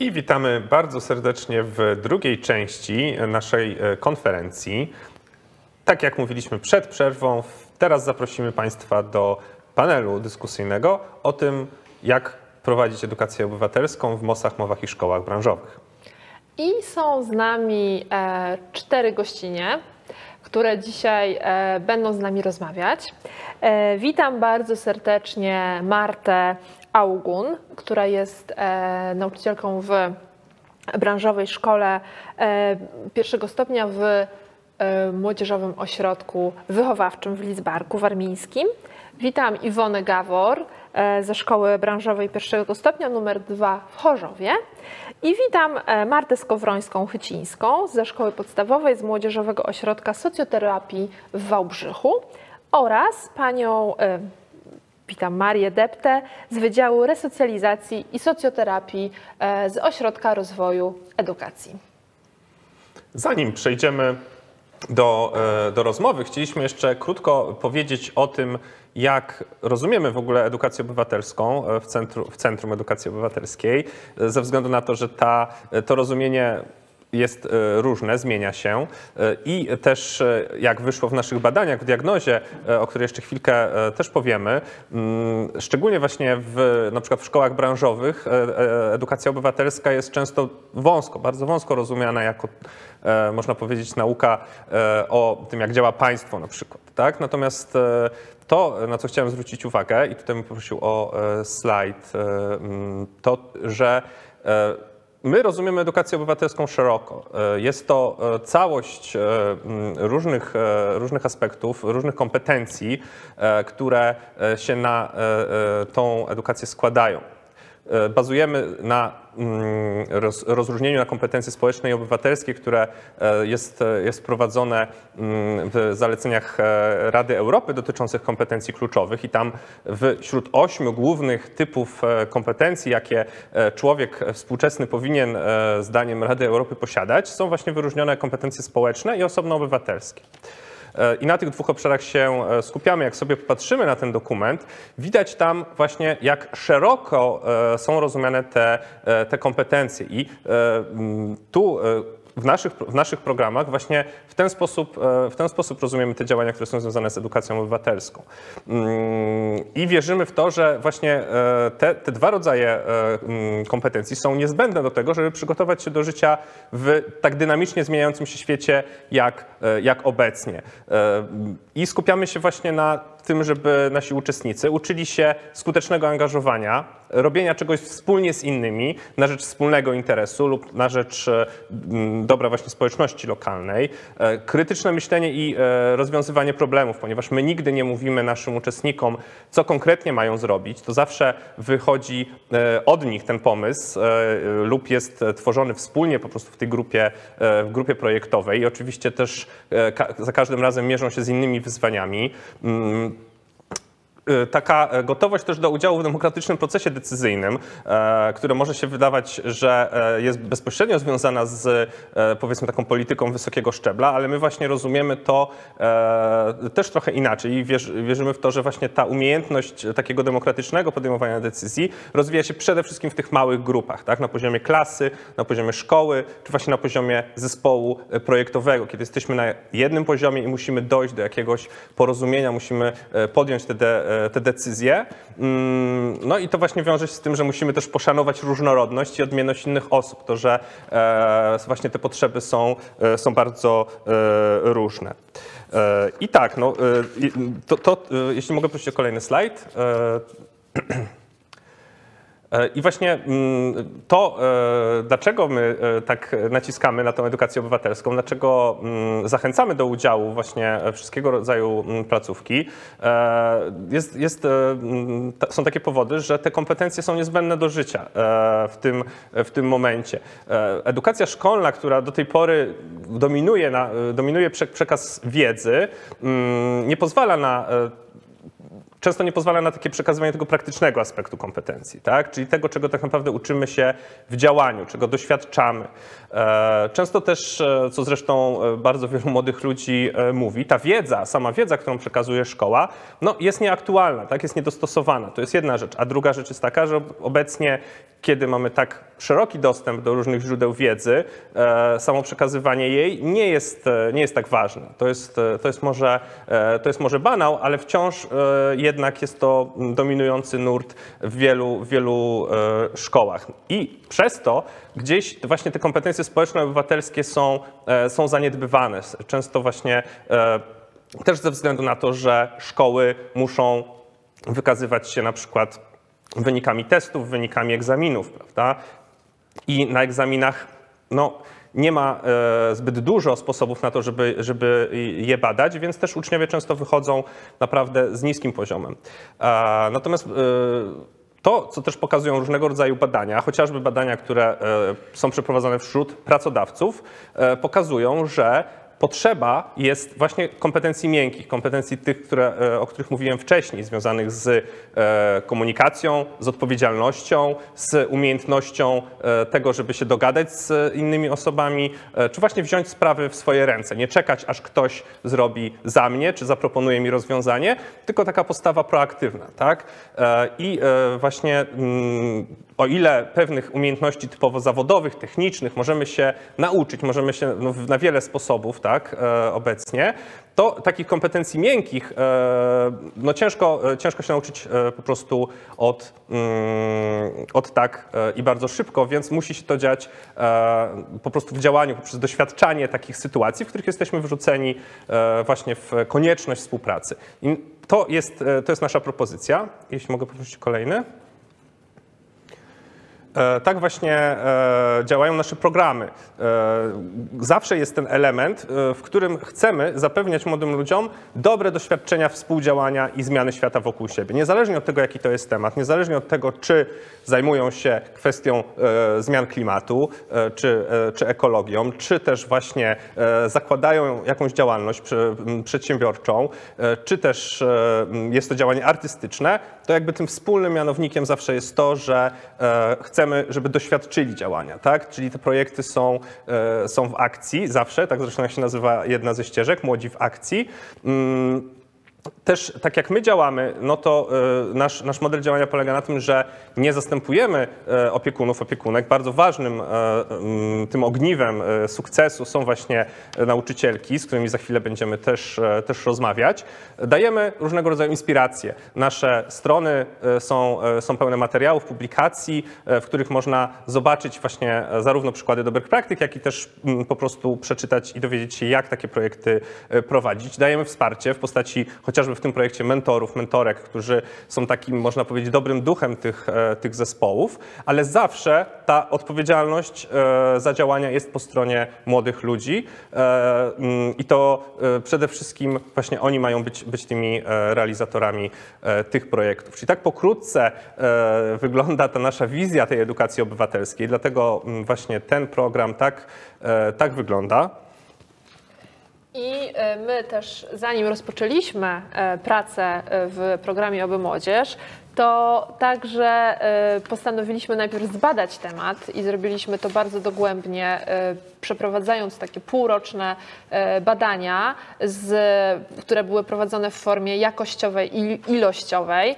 I witamy bardzo serdecznie w drugiej części naszej e, konferencji. Tak jak mówiliśmy przed przerwą, teraz zaprosimy Państwa do panelu dyskusyjnego o tym, jak prowadzić edukację obywatelską w MOSach, mowach i szkołach branżowych. I są z nami e, cztery gościnie, które dzisiaj e, będą z nami rozmawiać. Witam bardzo serdecznie Martę Augun, która jest e, nauczycielką w branżowej szkole e, pierwszego stopnia w e, Młodzieżowym Ośrodku Wychowawczym w Lidzbarku Warmińskim. Witam Iwonę Gawor e, ze Szkoły Branżowej pierwszego stopnia numer 2 w Chorzowie i witam e, Martę Skowrońską-Chycińską ze Szkoły Podstawowej z Młodzieżowego Ośrodka Socjoterapii w Wałbrzychu oraz panią e, Witam Marię Deptę z Wydziału Resocjalizacji i Socjoterapii e, z Ośrodka Rozwoju Edukacji. Zanim przejdziemy do, e, do rozmowy, chcieliśmy jeszcze krótko powiedzieć o tym, jak rozumiemy w ogóle edukację obywatelską e, w centrum, w centrum Edukacji Obywatelskiej, ze względu na to, że ta, to rozumienie jest e, różne, zmienia się e, i też e, jak wyszło w naszych badaniach, w diagnozie, o której jeszcze chwilkę też powiemy, mm, szczególnie właśnie w, na przykład w szkołach branżowych edukacja obywatelska jest często wąsko, bardzo wąsko rozumiana jako, można powiedzieć, nauka o tym, jak działa państwo na przykład. Tak? Natomiast to, na co chciałem zwrócić uwagę i tutaj bym poprosił o slajd, mm, to, że My rozumiemy edukację obywatelską szeroko. E, jest to e, całość e, różnych, różnych aspektów, różnych kompetencji, które się na tą edukację składają. Bazujemy na mm, rozróżnieniu na kompetencje społeczne i obywatelskie, które e, jest, e, jest prowadzone mm, w zaleceniach Rady Europy dotyczących kompetencji kluczowych i tam wśród ośmiu głównych typów kompetencji, jakie człowiek współczesny powinien zdaniem Rady Europy posiadać, są właśnie wyróżnione kompetencje społeczne i osobno obywatelskie. I na tych dwóch obszarach się e, skupiamy. Jak sobie popatrzymy na ten dokument, widać tam właśnie, jak szeroko e, są rozumiane te, e, te kompetencje. I tu w naszych, w naszych programach właśnie w ten, sposób, w ten sposób rozumiemy te działania, które są związane z edukacją obywatelską. Mm, I wierzymy w to, że właśnie te, te dwa rodzaje mm, kompetencji są niezbędne do tego, żeby przygotować się do życia w tak dynamicznie zmieniającym się świecie, jak, jak obecnie. I skupiamy się właśnie na tym, żeby nasi uczestnicy uczyli się skutecznego angażowania, robienia czegoś wspólnie z innymi na rzecz wspólnego interesu lub na rzecz e, dobra właśnie społeczności lokalnej, e, krytyczne myślenie i e, rozwiązywanie problemów, ponieważ my nigdy nie mówimy naszym uczestnikom, co konkretnie mają zrobić, to zawsze wychodzi od nich ten pomysł lub jest tworzony wspólnie po prostu w tej grupie, w grupie projektowej i oczywiście też za każdym razem mierzą się z innymi wyzwaniami. Y, taka gotowość też do udziału w demokratycznym procesie decyzyjnym, e, które może się wydawać, że e, jest bezpośrednio związana z e, powiedzmy taką polityką wysokiego szczebla, ale my właśnie rozumiemy to też trochę inaczej i wierzymy w to, że właśnie ta umiejętność takiego demokratycznego podejmowania decyzji rozwija się przede wszystkim w tych małych grupach, tak? na poziomie klasy, na poziomie szkoły, czy właśnie na poziomie zespołu projektowego, kiedy jesteśmy na jednym poziomie i musimy dojść do jakiegoś porozumienia, musimy podjąć te, de te decyzje. Mm, no i to właśnie wiąże się z tym, że musimy też poszanować różnorodność i odmienność innych osób. To, że e, właśnie te potrzeby są, e, są bardzo e, różne. I tak, no, to, to, jeśli mogę prosić o kolejny slajd. E, I właśnie mm, to, e, dlaczego my e, tak naciskamy na tę edukację obywatelską, dlaczego mm, zachęcamy do udziału właśnie wszystkiego rodzaju mm, placówki, jest, jest, są takie powody, że te kompetencje są niezbędne do życia w tym, w tym momencie. Edukacja szkolna, która do tej pory dominuje, na, dominuje przekaz wiedzy, nie pozwala na często nie pozwala na takie przekazywanie tego praktycznego aspektu kompetencji, tak? czyli tego, czego tak naprawdę uczymy się w działaniu, czego doświadczamy. E, często też, e, co zresztą e, bardzo wielu młodych ludzi mówi, ta wiedza, sama wiedza, którą przekazuje szkoła, no, jest nieaktualna, tak? jest niedostosowana. To jest jedna rzecz. A druga rzecz jest taka, że obecnie kiedy mamy tak szeroki dostęp do różnych źródeł wiedzy, e, samo przekazywanie jej nie jest, e, nie jest tak ważne. To jest, e, to, jest może, to jest może banał, ale wciąż jednak jest to dominujący nurt w wielu, wielu szkołach. I przez to gdzieś właśnie te kompetencje społeczno-obywatelskie są, są zaniedbywane. Często właśnie też ze względu na to, że szkoły muszą wykazywać się na przykład wynikami testów, wynikami egzaminów, prawda? I na egzaminach no, nie ma e, zbyt dużo sposobów na to, żeby, żeby je badać, więc też uczniowie często wychodzą naprawdę z niskim poziomem. E, natomiast e, to, co też pokazują różnego rodzaju badania, chociażby badania, które są przeprowadzone wśród pracodawców, pokazują, że potrzeba jest właśnie kompetencji miękkich, kompetencji tych, które, e, o których mówiłem wcześniej, związanych z e, komunikacją, z odpowiedzialnością, z umiejętnością e, tego, żeby się dogadać z innymi osobami, czy właśnie wziąć sprawy w swoje ręce, nie czekać, aż ktoś zrobi za mnie, czy zaproponuje mi rozwiązanie, tylko taka postawa proaktywna, tak? I właśnie mm, o ile pewnych umiejętności typowo zawodowych, technicznych możemy się nauczyć, możemy się no, na wiele sposobów tak, e, obecnie, to takich kompetencji miękkich e, no, ciężko, e, ciężko się nauczyć po prostu od, mm, od tak i bardzo szybko, więc musi się to dziać po prostu w działaniu, poprzez doświadczanie takich sytuacji, w których jesteśmy wrzuceni właśnie w konieczność współpracy. I to jest, to jest nasza propozycja. Jeśli mogę poprosić kolejny. E, tak właśnie e, działają nasze programy. E, zawsze jest ten element, w którym chcemy zapewniać młodym ludziom dobre doświadczenia współdziałania i zmiany świata wokół siebie. Niezależnie od tego, jaki to jest temat, niezależnie od tego, czy zajmują się kwestią zmian klimatu, czy, czy ekologią, czy też właśnie zakładają jakąś działalność przedsiębiorczą, czy też jest to działanie artystyczne, to jakby tym wspólnym mianownikiem zawsze jest to, że chcemy chcemy, żeby doświadczyli działania, tak? Czyli te projekty są, e, są w akcji zawsze, tak zresztą jak się nazywa jedna ze ścieżek, Młodzi w akcji. Też tak jak my działamy, no to e, nasz, nasz model działania polega na tym, że nie zastępujemy e, opiekunów, opiekunek. Bardzo ważnym e, tym ogniwem sukcesu są właśnie nauczycielki, z którymi za chwilę będziemy też, też rozmawiać. Dajemy różnego rodzaju inspiracje. Nasze strony są, są pełne materiałów, publikacji, w których można zobaczyć właśnie zarówno przykłady dobrych praktyk, jak i też po prostu przeczytać i dowiedzieć się, jak takie projekty prowadzić. Dajemy wsparcie w postaci chociażby w tym projekcie mentorów, mentorek, którzy są takim, można powiedzieć, dobrym duchem tych, e, tych zespołów, ale zawsze ta odpowiedzialność e, za działania jest po stronie młodych ludzi e, mm, i to przede wszystkim właśnie oni mają być, być tymi realizatorami tych projektów. Czyli tak pokrótce wygląda ta nasza wizja tej edukacji obywatelskiej, dlatego mm, właśnie ten program tak, tak wygląda. I e, my też, zanim rozpoczęliśmy e, pracę e, w programie Oby Młodzież, to także e, postanowiliśmy najpierw zbadać temat i zrobiliśmy to bardzo dogłębnie, e, przeprowadzając takie półroczne e, badania, z, które były prowadzone w formie jakościowej i ilościowej.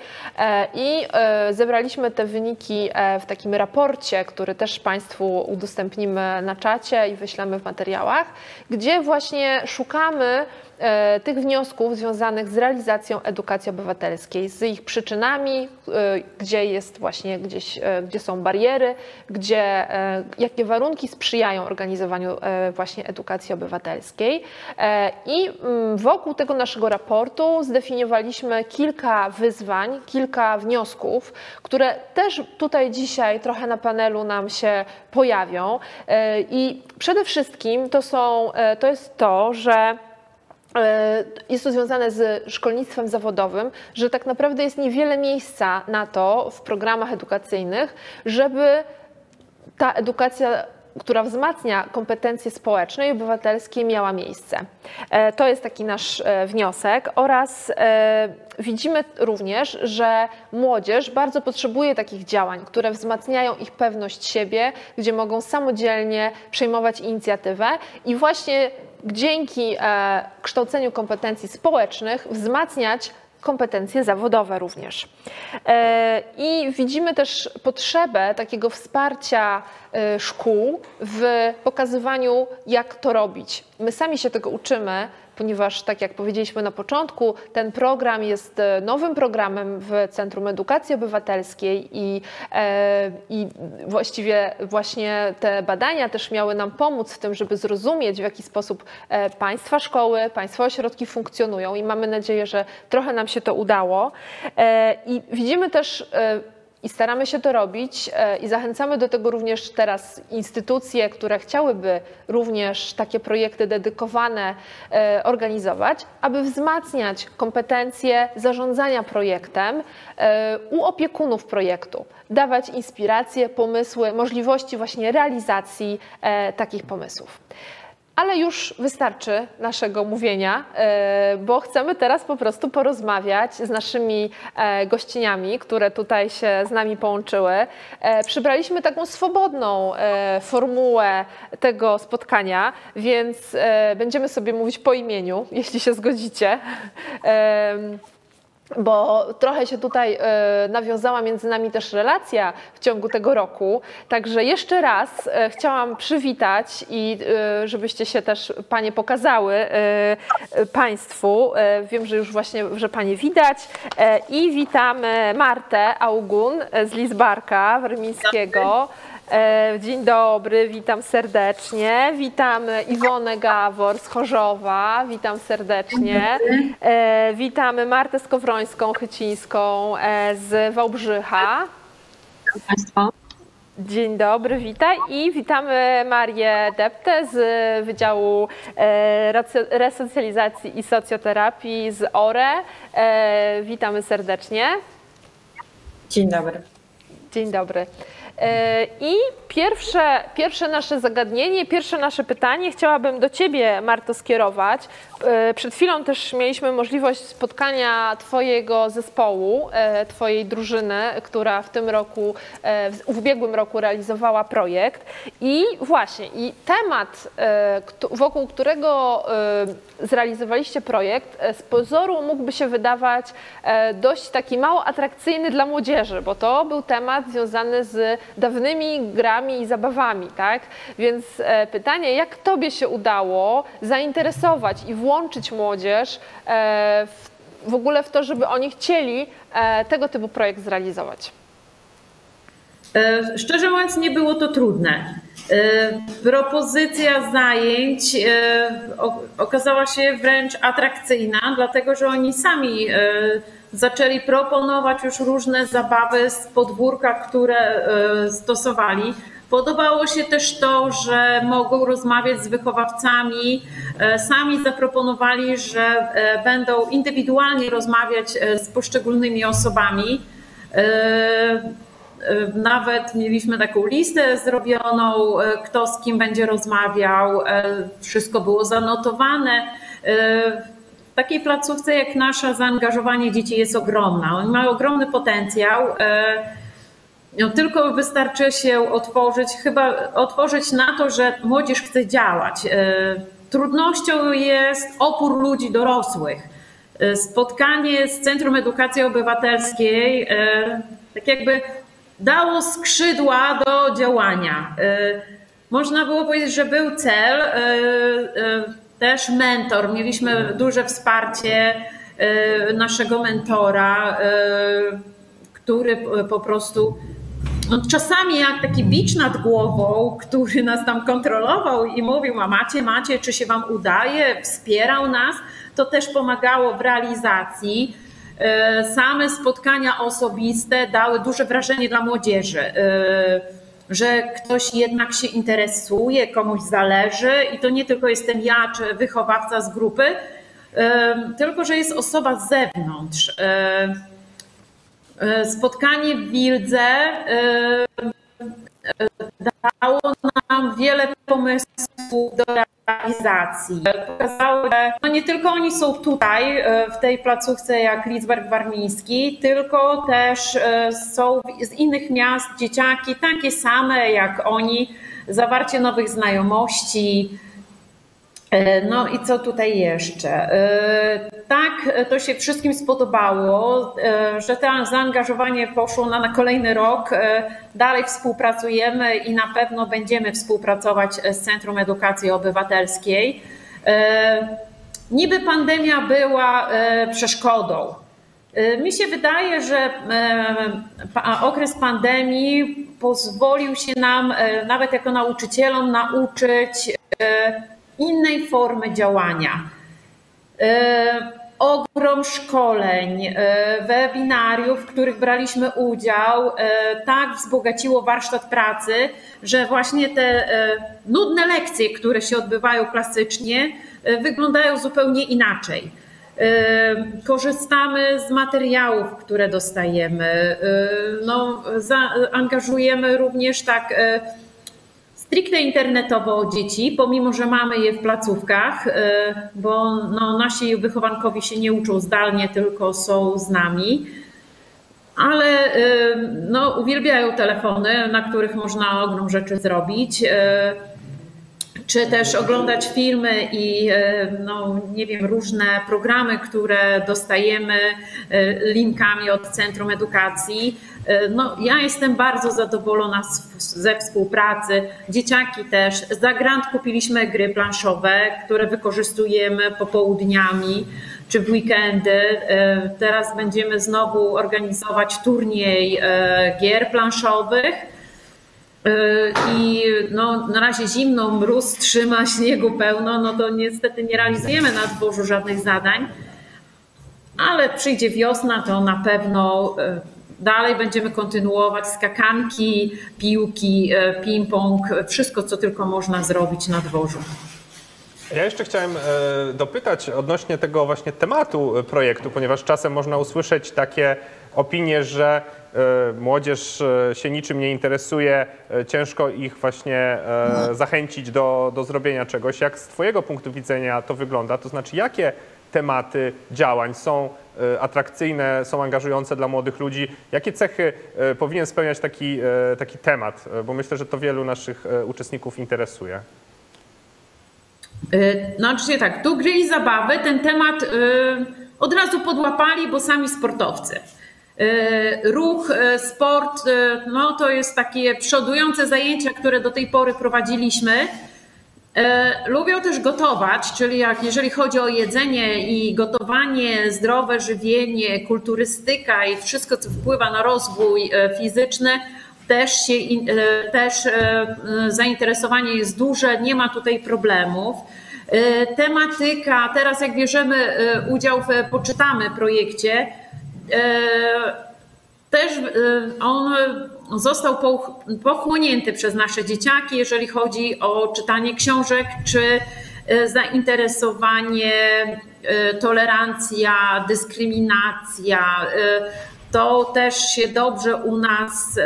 I zebraliśmy te wyniki w takim raporcie, który też Państwu udostępnimy na czacie i wyślemy w materiałach, gdzie właśnie szukamy E, tych wniosków związanych z realizacją edukacji obywatelskiej, z ich przyczynami, e, gdzie jest właśnie gdzieś, e, gdzie są bariery, gdzie, jakie warunki sprzyjają organizowaniu właśnie edukacji obywatelskiej. I mm, wokół tego naszego raportu zdefiniowaliśmy kilka wyzwań, kilka wniosków, które też tutaj dzisiaj trochę na panelu nam się pojawią. I przede wszystkim to, są, to jest to, że jest to związane z szkolnictwem zawodowym, że tak naprawdę jest niewiele miejsca na to w programach edukacyjnych, żeby ta edukacja która wzmacnia kompetencje społeczne i obywatelskie, miała miejsce. E, to jest taki nasz e, wniosek oraz widzimy również, że młodzież bardzo potrzebuje takich działań, które wzmacniają ich pewność siebie, gdzie mogą samodzielnie przejmować inicjatywę i właśnie dzięki e, kształceniu kompetencji społecznych wzmacniać kompetencje zawodowe również. I widzimy też potrzebę takiego wsparcia szkół w pokazywaniu, jak to robić. My sami się tego uczymy, ponieważ tak jak powiedzieliśmy na początku, ten program jest e, nowym programem w Centrum Edukacji Obywatelskiej i, e, i właściwie właśnie te badania też miały nam pomóc w tym, żeby zrozumieć, w jaki sposób e, państwa szkoły, państwa ośrodki funkcjonują i mamy nadzieję, że trochę nam się to udało. I widzimy też i staramy się to robić e, i zachęcamy do tego również teraz instytucje, które chciałyby również takie projekty dedykowane e, organizować, aby wzmacniać kompetencje zarządzania projektem e, u opiekunów projektu, dawać inspiracje, pomysły, możliwości właśnie realizacji takich pomysłów. Ale już wystarczy naszego mówienia, e, bo chcemy teraz po prostu porozmawiać z naszymi e, gościniami, które tutaj się z nami połączyły. E, przybraliśmy taką swobodną formułę tego spotkania, więc będziemy sobie mówić po imieniu, jeśli się zgodzicie bo trochę się tutaj e, nawiązała między nami też relacja w ciągu tego roku. Także jeszcze raz e, chciałam przywitać i e, żebyście się też Panie pokazały Państwu. Wiem, że już właśnie, że Panie widać. I witamy Martę Augun z Lizbarka Wermińskiego. E, dzień dobry, witam serdecznie. Witam Iwonę Gawor z Chorzowa, witam serdecznie. E, witamy Martę Skowrońską, Chycińską e, z Wałbrzycha. Witam Państwa. Dzień dobry, witaj i witamy Marię Deptę z Wydziału Resocjalizacji i Socjoterapii z ORE. Witamy serdecznie. Dzień dobry. Dzień dobry. E, I pierwsze, pierwsze nasze zagadnienie, pierwsze nasze pytanie chciałabym do Ciebie, Marto, skierować. E, przed chwilą też mieliśmy możliwość spotkania Twojego zespołu, e, Twojej drużyny, która w tym roku, w ubiegłym roku realizowała projekt. I właśnie, i temat, wokół którego zrealizowaliście projekt, z pozoru mógłby się wydawać dość taki mało atrakcyjny dla młodzieży, bo to był temat związany z dawnymi grami i zabawami, tak? Więc e, pytanie, jak Tobie się udało zainteresować i włączyć młodzież e, w, w ogóle w to, żeby oni chcieli e, tego typu projekt zrealizować? Szczerze mówiąc, nie było to trudne. Propozycja zajęć okazała się wręcz atrakcyjna, dlatego że oni sami zaczęli proponować już różne zabawy z podwórka, które e, stosowali. Podobało się też to, że mogą rozmawiać z wychowawcami. E, sami zaproponowali, że e, będą indywidualnie rozmawiać z poszczególnymi osobami. Nawet mieliśmy taką listę zrobioną, kto z kim będzie rozmawiał. Wszystko było zanotowane takiej placówce jak nasza zaangażowanie dzieci jest ogromne. Oni mają ogromny potencjał. E, no, tylko wystarczy się otworzyć, chyba otworzyć na to, że młodzież chce działać. E, trudnością jest opór ludzi dorosłych. E, spotkanie z Centrum Edukacji Obywatelskiej tak jakby dało skrzydła do działania. Można było powiedzieć, że był cel też mentor. Mieliśmy duże wsparcie naszego mentora, który po prostu no, czasami jak taki bicz nad głową, który nas tam kontrolował i mówił, a macie, macie, czy się wam udaje, wspierał nas, to też pomagało w realizacji. E, same spotkania osobiste dały duże wrażenie dla młodzieży że ktoś jednak się interesuje, komuś zależy i to nie tylko jestem ja czy wychowawca z grupy, tylko że jest osoba z zewnątrz. Spotkanie w Wildze dało nam wiele pomysłów do realizacji. Pokazało, że no nie tylko oni są tutaj e, w tej placówce jak Lidzberg Warmiński, tylko też e, są z innych miast dzieciaki takie same jak oni, zawarcie nowych znajomości, no i co tutaj jeszcze? E, tak, to się wszystkim spodobało, e, że to zaangażowanie poszło na, na kolejny rok. Dalej współpracujemy i na pewno będziemy współpracować z Centrum Edukacji Obywatelskiej. Niby pandemia była przeszkodą. Mi się wydaje, że okres pandemii pozwolił się nam, nawet jako nauczycielom, nauczyć innej formy działania. E, ogrom szkoleń, e, webinariów, w których braliśmy udział, e, tak wzbogaciło warsztat pracy, że właśnie te nudne lekcje, które się odbywają klasycznie, wyglądają zupełnie inaczej. Korzystamy z materiałów, które dostajemy. No, angażujemy również tak stricte internetowo dzieci, pomimo że mamy je w placówkach, e, bo no, nasi wychowankowie się nie uczą zdalnie, tylko są z nami. Ale e, no, uwielbiają telefony, na których można ogrom rzeczy zrobić e, czy też oglądać filmy i no, nie wiem, różne programy, które dostajemy linkami od Centrum Edukacji. E, no, ja jestem bardzo zadowolona ze współpracy. Dzieciaki też. Za grant kupiliśmy gry planszowe, które wykorzystujemy popołudniami czy w weekendy. E, teraz będziemy znowu organizować turniej e, gier planszowych. I no, na razie zimno, mróz trzyma, śniegu pełno, no to niestety nie realizujemy na dworzu żadnych zadań, ale przyjdzie wiosna, to na pewno Dalej będziemy kontynuować skakanki, piłki, e, ping-pong, wszystko co tylko można zrobić na dworzu. Ja jeszcze chciałem e, dopytać odnośnie tego właśnie tematu e, projektu, ponieważ czasem można usłyszeć takie opinie, że młodzież się niczym nie interesuje, ciężko ich właśnie zachęcić do, do zrobienia czegoś. Jak z Twojego punktu widzenia to wygląda? To znaczy, jakie tematy działań są e, atrakcyjne, są angażujące dla młodych ludzi. Jakie cechy e, powinien spełniać taki, e, taki temat? Bo myślę, że to wielu naszych uczestników interesuje. No oczywiście tak, tu gry i zabawy ten temat od razu podłapali, bo sami sportowcy. Ruch, sport, no to jest takie przodujące zajęcia, które do tej pory prowadziliśmy. E, lubią też gotować, czyli jak jeżeli chodzi o jedzenie i gotowanie, zdrowe żywienie, kulturystyka i wszystko, co wpływa na rozwój e, fizyczny, też, się, e, też zainteresowanie jest duże, nie ma tutaj problemów. Tematyka, teraz jak bierzemy udział w Poczytamy projekcie, też on został pochłonięty przez nasze dzieciaki, jeżeli chodzi o czytanie książek czy e, zainteresowanie, e, tolerancja, dyskryminacja. E, to też się dobrze u nas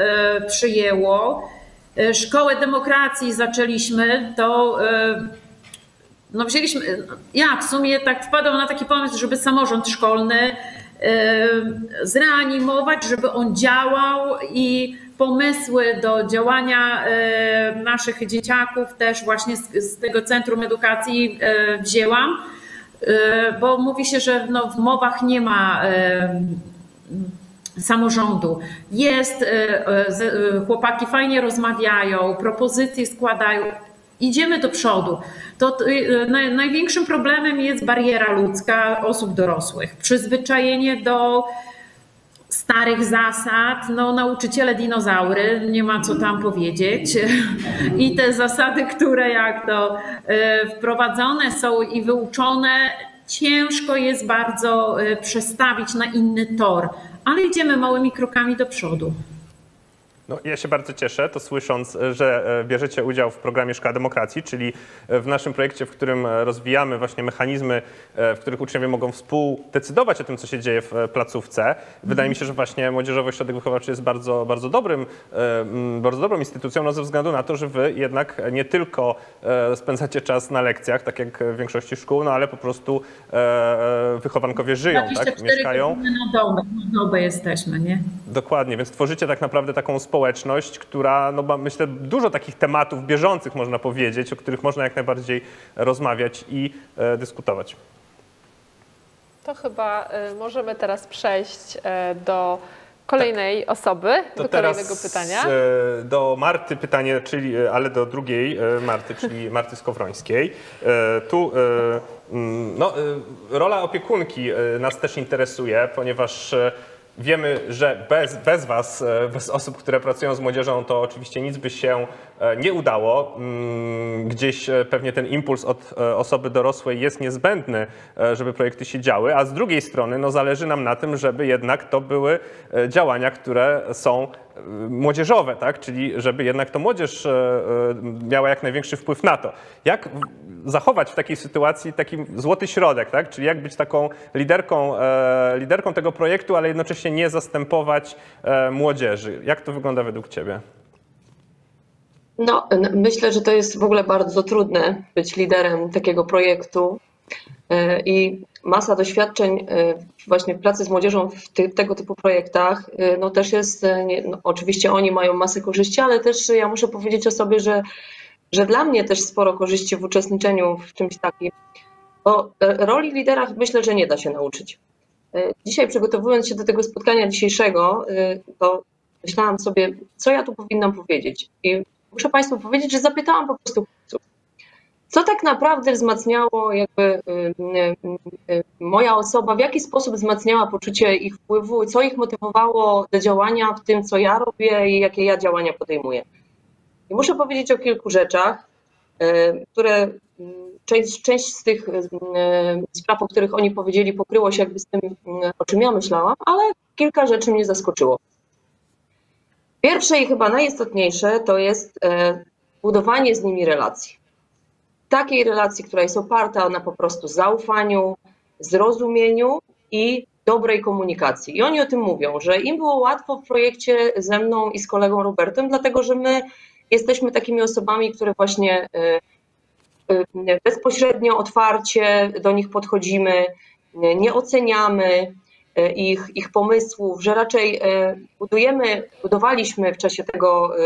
przyjęło. Szkołę demokracji zaczęliśmy, to no wzięliśmy, ja w sumie tak wpadłam na taki pomysł, żeby samorząd szkolny zreanimować, żeby on działał i pomysły do działania e, naszych dzieciaków też właśnie z, tego Centrum Edukacji e, wzięłam, bo mówi się, że no w mowach nie ma samorządu. Jest, chłopaki fajnie rozmawiają, propozycje składają, idziemy do przodu. To największym problemem jest bariera ludzka osób dorosłych, przyzwyczajenie do starych zasad, no nauczyciele dinozaury, nie ma co tam powiedzieć. I te zasady, które jak to e, wprowadzone są i wyuczone, ciężko jest bardzo e, przestawić na inny tor, ale idziemy małymi krokami do przodu. No, ja się bardzo cieszę, to słysząc, że e, bierzecie udział w programie Szkoła Demokracji, czyli e, w naszym projekcie, w którym e, rozwijamy właśnie mechanizmy, w których uczniowie mogą współdecydować o tym, co się dzieje w placówce. Wydaje mi się, że właśnie Młodzieżowy Ośrodek Wychowawczy jest bardzo, bardzo, dobrym, bardzo dobrą instytucją, no ze względu na to, że wy jednak nie tylko spędzacie czas na lekcjach, tak jak w większości szkół, no ale po prostu wychowankowie żyją, tak? Mieszkają. Na dobę, na dobę jesteśmy, nie? Dokładnie, więc tworzycie tak naprawdę taką społeczność, która, no ma, myślę, dużo takich tematów bieżących można powiedzieć, o których można jak najbardziej rozmawiać i e, dyskutować. To chyba y, możemy teraz przejść y, do kolejnej osoby, To do kolejnego pytania. e, do Marty pytanie, czyli, ale do drugiej Marty, czyli Marty Skowrońskiej. Tu mm, no, rola opiekunki nas też interesuje, ponieważ wiemy, że bez, bez Was, e, bez osób, które pracują z młodzieżą, to oczywiście nic by się e, nie udało. Mm, Gdzieś e, pewnie ten impuls od osoby dorosłej jest niezbędny, żeby projekty się działy, a z drugiej strony no, zależy nam na tym, żeby jednak to były działania, które są młodzieżowe, tak? czyli żeby jednak to młodzież e, e, miała jak największy wpływ na to. Jak zachować w takiej sytuacji taki złoty środek, tak? czyli jak być taką liderką, e, liderką tego projektu, ale jednocześnie nie zastępować młodzieży. Jak to wygląda według Ciebie? No, myślę, że to jest w ogóle bardzo trudne być liderem takiego projektu i masa doświadczeń e, właśnie w pracy z młodzieżą w ty, tego typu projektach, e, no też jest, nie, no, oczywiście oni mają masę korzyści, ale też ja muszę powiedzieć o sobie, że, że dla mnie też sporo korzyści w uczestniczeniu w czymś takim, bo roli lidera myślę, że nie da się nauczyć. Dzisiaj przygotowując się do tego spotkania dzisiejszego, to myślałam sobie, co ja tu powinnam powiedzieć i muszę Państwu powiedzieć, że zapytałam po prostu co tak naprawdę wzmacniało jakby y, y, y, moja osoba, w jaki sposób wzmacniała poczucie ich wpływu, co ich motywowało do działania w tym, co ja robię i jakie ja działania podejmuję. I muszę powiedzieć o kilku rzeczach, które część, część z tych spraw, o których oni powiedzieli, pokryło się jakby z tym, o czym ja myślałam, ale kilka rzeczy mnie zaskoczyło. Pierwsze i chyba najistotniejsze to jest budowanie z nimi relacji. Takiej relacji, która jest oparta na po prostu zaufaniu, zrozumieniu i dobrej komunikacji. I oni o tym mówią, że im było łatwo w projekcie ze mną i z kolegą Robertem, dlatego że my jesteśmy takimi osobami, które właśnie e, e, bezpośrednio, otwarcie do nich podchodzimy, nie oceniamy, e, ich, ich pomysłów, że raczej budujemy, budowaliśmy w czasie tego,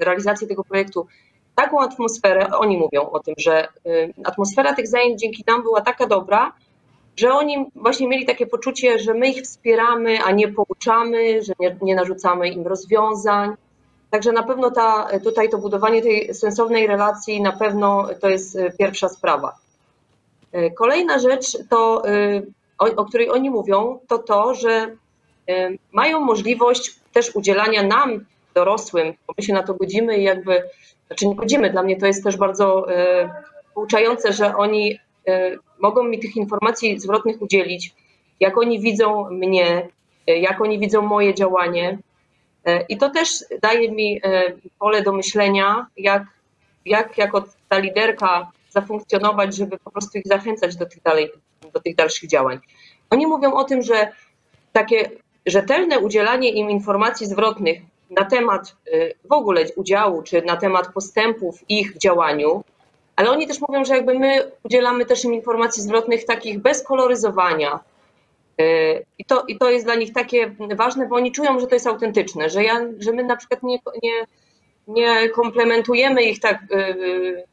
realizacji tego projektu taką atmosferę, oni mówią o tym, że e, atmosfera tych zajęć dzięki nam była taka dobra, że oni właśnie mieli takie poczucie, że my ich wspieramy, a nie pouczamy, że nie, nie narzucamy im rozwiązań. Także na pewno ta, tutaj to budowanie tej sensownej relacji na pewno to jest e, pierwsza sprawa. E, Kolejna rzecz, to, o, o której oni mówią, to to, że mają możliwość też udzielania nam, dorosłym, bo my się na to godzimy i jakby, znaczy nie godzimy, dla mnie to jest też bardzo e, pouczające, że oni e, mogą mi tych informacji zwrotnych udzielić, jak oni widzą mnie, e, jak oni widzą moje działanie. I to też daje mi pole do myślenia, jak, jak jako ta liderka zafunkcjonować, żeby po prostu ich zachęcać do tych, dalej, do tych dalszych działań. Oni mówią o tym, że takie rzetelne udzielanie im informacji zwrotnych na temat y, w ogóle udziału, czy na temat postępów w ich działaniu, ale oni też mówią, że jakby my udzielamy też im informacji zwrotnych takich bez koloryzowania. Y, I to, I to jest dla nich takie ważne, bo oni czują, że to jest autentyczne, że, ja, że my na przykład nie, nie, nie komplementujemy ich tak y,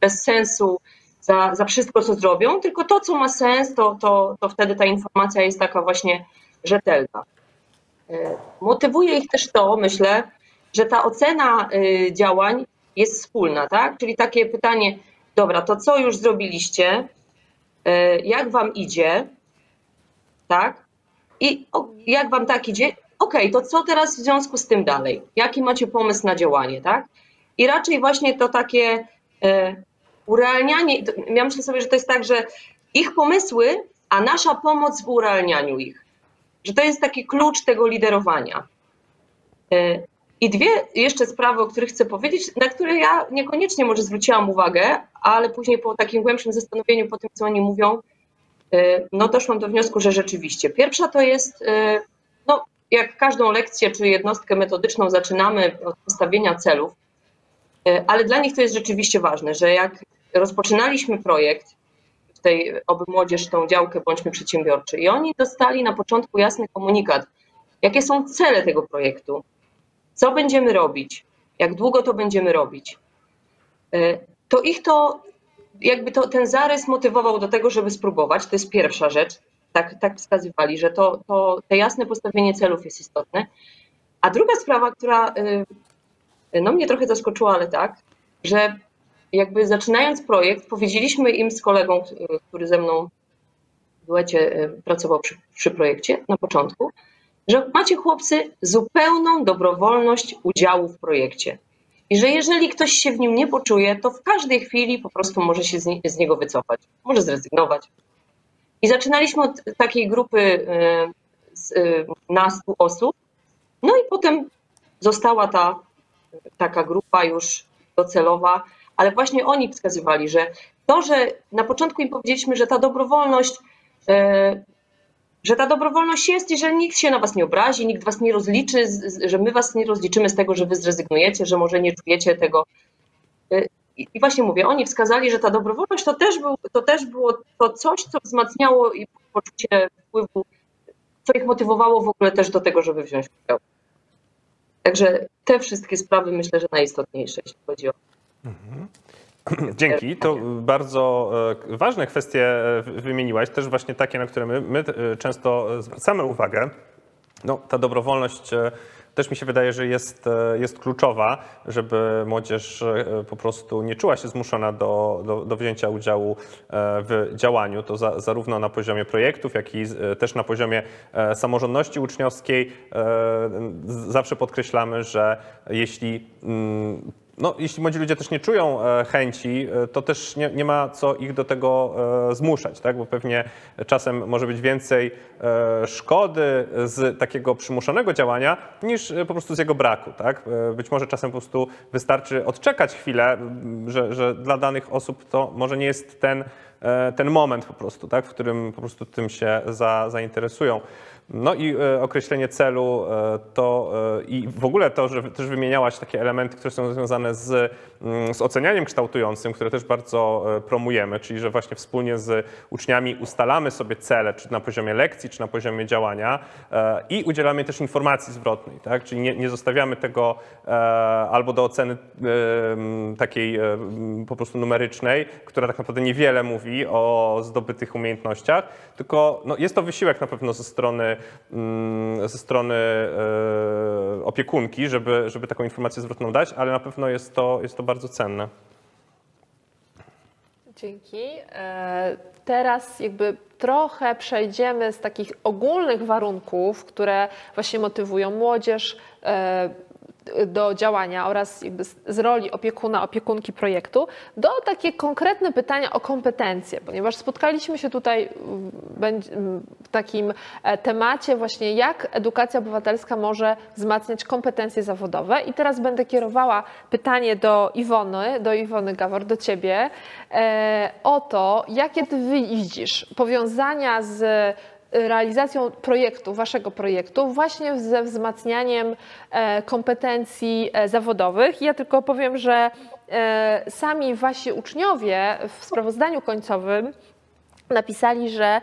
bez sensu za, za wszystko, co zrobią, tylko to, co ma sens, to, to, to wtedy ta informacja jest taka właśnie rzetelna. Y, Motywuje ich też to, myślę, że ta ocena y, działań jest wspólna, tak? Czyli takie pytanie, dobra, to co już zrobiliście, y, jak wam idzie, tak? I jak wam tak idzie, okej, to co teraz w związku z tym dalej? Jaki macie pomysł na działanie, tak? I raczej właśnie to takie e, urealnianie, ja myślę sobie, że to jest tak, że ich pomysły, a nasza pomoc w urealnianiu ich. Że to jest taki klucz tego liderowania. E, I dwie jeszcze sprawy, o których chcę powiedzieć, na które ja niekoniecznie może zwróciłam uwagę, ale później po takim głębszym zastanowieniu, po tym, co oni mówią, e, no doszłam do wniosku, że rzeczywiście. Pierwsza to jest, e, no jak każdą lekcję czy jednostkę metodyczną zaczynamy od postawienia celów, ale dla nich to jest rzeczywiście ważne, że jak rozpoczynaliśmy projekt tej Oby Młodzież, tą działkę Bądźmy Przedsiębiorczy i oni dostali na początku jasny komunikat, jakie są cele tego projektu, co będziemy robić, jak długo to będziemy robić, e, to ich to jakby to, ten zarys motywował do tego, żeby spróbować. To jest pierwsza rzecz. Tak, tak wskazywali, że to, to, to jasne postawienie celów jest istotne. A druga sprawa, która e, no, mnie trochę zaskoczyła, ale tak, że jakby zaczynając projekt, powiedzieliśmy im z kolegą, który ze mną w duecie e, pracował przy, przy projekcie na początku, że macie chłopcy zupełną dobrowolność udziału w projekcie. I że jeżeli ktoś się w nim nie poczuje, to w każdej chwili po prostu może się z, nie, z niego wycofać, może zrezygnować. I zaczynaliśmy od takiej grupy e, z e, nastu osób, no i potem została ta taka grupa już docelowa, ale właśnie oni wskazywali, że to, że na początku im powiedzieliśmy, że ta dobrowolność e, że ta dobrowolność jest i że nikt się na was nie obrazi, nikt was nie rozliczy, że my was nie rozliczymy z tego, że wy zrezygnujecie, że może nie czujecie tego. Y, I właśnie mówię, oni wskazali, że ta dobrowolność to też, był, to też było to coś, co wzmacniało i poczucie wpływu, co ich motywowało w ogóle też do tego, żeby wziąć udział. Także te wszystkie sprawy myślę, że najistotniejsze, jeśli chodzi o. Mhm. Dzięki. To bardzo e, ważne kwestie e, wymieniłaś, też właśnie takie, na które my, my e, często zwracamy uwagę. No, ta dobrowolność też mi się wydaje, że jest, jest kluczowa, żeby młodzież po prostu nie czuła się zmuszona do, do, do wzięcia udziału w działaniu. To za, zarówno na poziomie projektów, jak i też na poziomie samorządności uczniowskiej. Zawsze podkreślamy, że jeśli mm, no, jeśli młodzi ludzie też nie czują e, chęci, e, to też nie, nie ma co ich do tego e, zmuszać, tak? bo pewnie czasem może być więcej szkody z takiego przymuszonego działania niż po prostu z jego braku. Tak? Być może czasem po prostu wystarczy odczekać chwilę, że, że dla danych osób to może nie jest ten, ten moment po prostu, tak? w którym po prostu tym się za, zainteresują. No i e, określenie celu e, to e, i w ogóle to, że też wymieniałaś takie elementy, które są związane z, mm, z ocenianiem kształtującym, które też bardzo promujemy, czyli że właśnie wspólnie z uczniami ustalamy sobie cele, czy na poziomie lekcji, czy na poziomie działania i udzielamy też informacji zwrotnej, tak? czyli nie, nie zostawiamy tego albo do oceny takiej po prostu numerycznej, która tak naprawdę niewiele mówi o zdobytych umiejętnościach, tylko no, jest to wysiłek na pewno ze strony ze strony e, opiekunki, żeby, żeby taką informację zwrotną dać, ale na pewno jest to, jest to bardzo cenne. Dzięki. E, teraz jakby trochę przejdziemy z takich ogólnych warunków, które właśnie motywują młodzież, e, do działania oraz z roli opiekuna, opiekunki projektu do takie konkretne pytania o kompetencje, ponieważ spotkaliśmy się tutaj w takim e, temacie właśnie jak edukacja obywatelska może wzmacniać kompetencje zawodowe. I teraz będę kierowała pytanie do Iwony, do Iwony Gawor, do Ciebie e, o to, jakie Ty widzisz powiązania z realizacją projektu, waszego projektu, właśnie ze wzmacnianiem e, kompetencji e, zawodowych. Ja tylko powiem, że e, sami wasi uczniowie w sprawozdaniu końcowym napisali, że,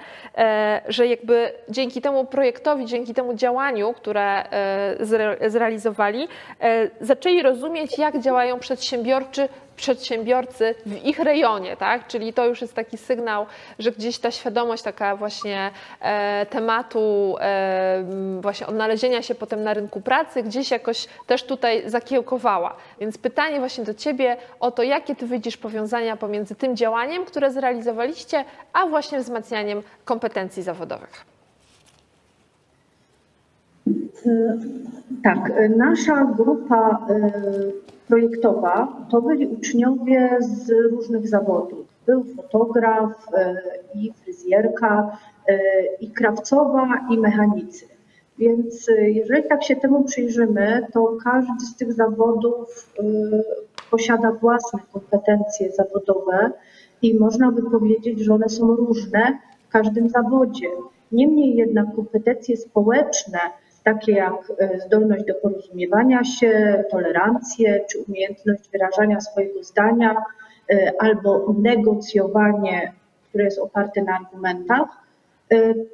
że jakby dzięki temu projektowi, dzięki temu działaniu, które zrealizowali, zaczęli rozumieć, jak działają przedsiębiorczy przedsiębiorcy w ich rejonie, tak? Czyli to już jest taki sygnał, że gdzieś ta świadomość taka właśnie e, tematu e, właśnie odnalezienia się potem na rynku pracy gdzieś jakoś też tutaj zakiełkowała. Więc pytanie właśnie do Ciebie o to, jakie Ty widzisz powiązania pomiędzy tym działaniem, które zrealizowaliście, a właśnie wzmacnianiem kompetencji zawodowych. Tak, nasza grupa e, projektowa to byli uczniowie z różnych zawodów. Był fotograf e, i fryzjerka, e, i krawcowa, i mechanicy. Więc jeżeli tak się temu przyjrzymy, to każdy z tych zawodów posiada własne kompetencje zawodowe i można by powiedzieć, że one są różne w każdym zawodzie. Niemniej jednak kompetencje społeczne, takie jak e, zdolność do porozumiewania się, tolerancję czy umiejętność wyrażania swojego zdania e, albo negocjowanie, które jest oparte na argumentach,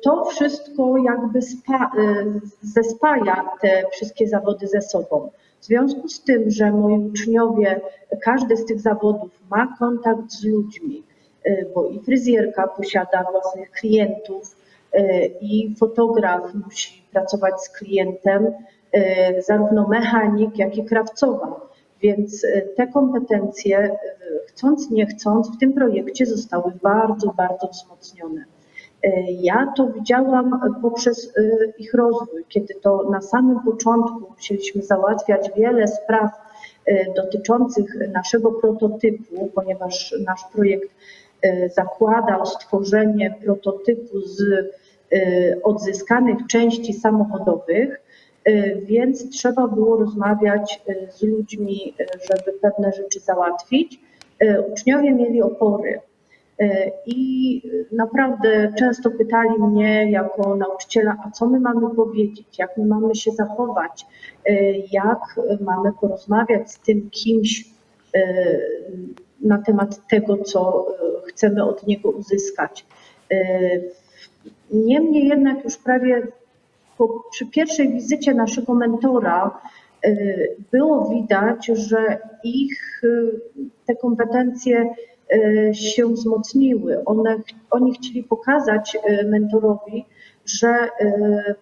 To wszystko jakby spa, zespaja te wszystkie zawody ze sobą. W związku z tym, że moi uczniowie, każdy z tych zawodów ma kontakt z ludźmi, bo i fryzjerka posiada własnych klientów, i fotograf musi pracować z klientem, zarówno mechanik, jak i krawcowa. Więc te kompetencje, chcąc nie chcąc, w tym projekcie zostały bardzo, bardzo wzmocnione. Ja to widziałam poprzez ich rozwój, kiedy to na samym początku musieliśmy załatwiać wiele spraw dotyczących naszego prototypu, ponieważ nasz projekt zakładał stworzenie prototypu z odzyskanych części samochodowych, więc trzeba było rozmawiać z ludźmi, żeby pewne rzeczy załatwić. Uczniowie mieli opory i naprawdę często pytali mnie jako nauczyciela, a co my mamy powiedzieć, jak my mamy się zachować, jak mamy porozmawiać z tym kimś na temat tego, co chcemy od niego uzyskać. Niemniej jednak już prawie po, przy pierwszej wizycie naszego mentora było widać, że ich te kompetencje się wzmocniły. One, oni chcieli pokazać mentorowi, że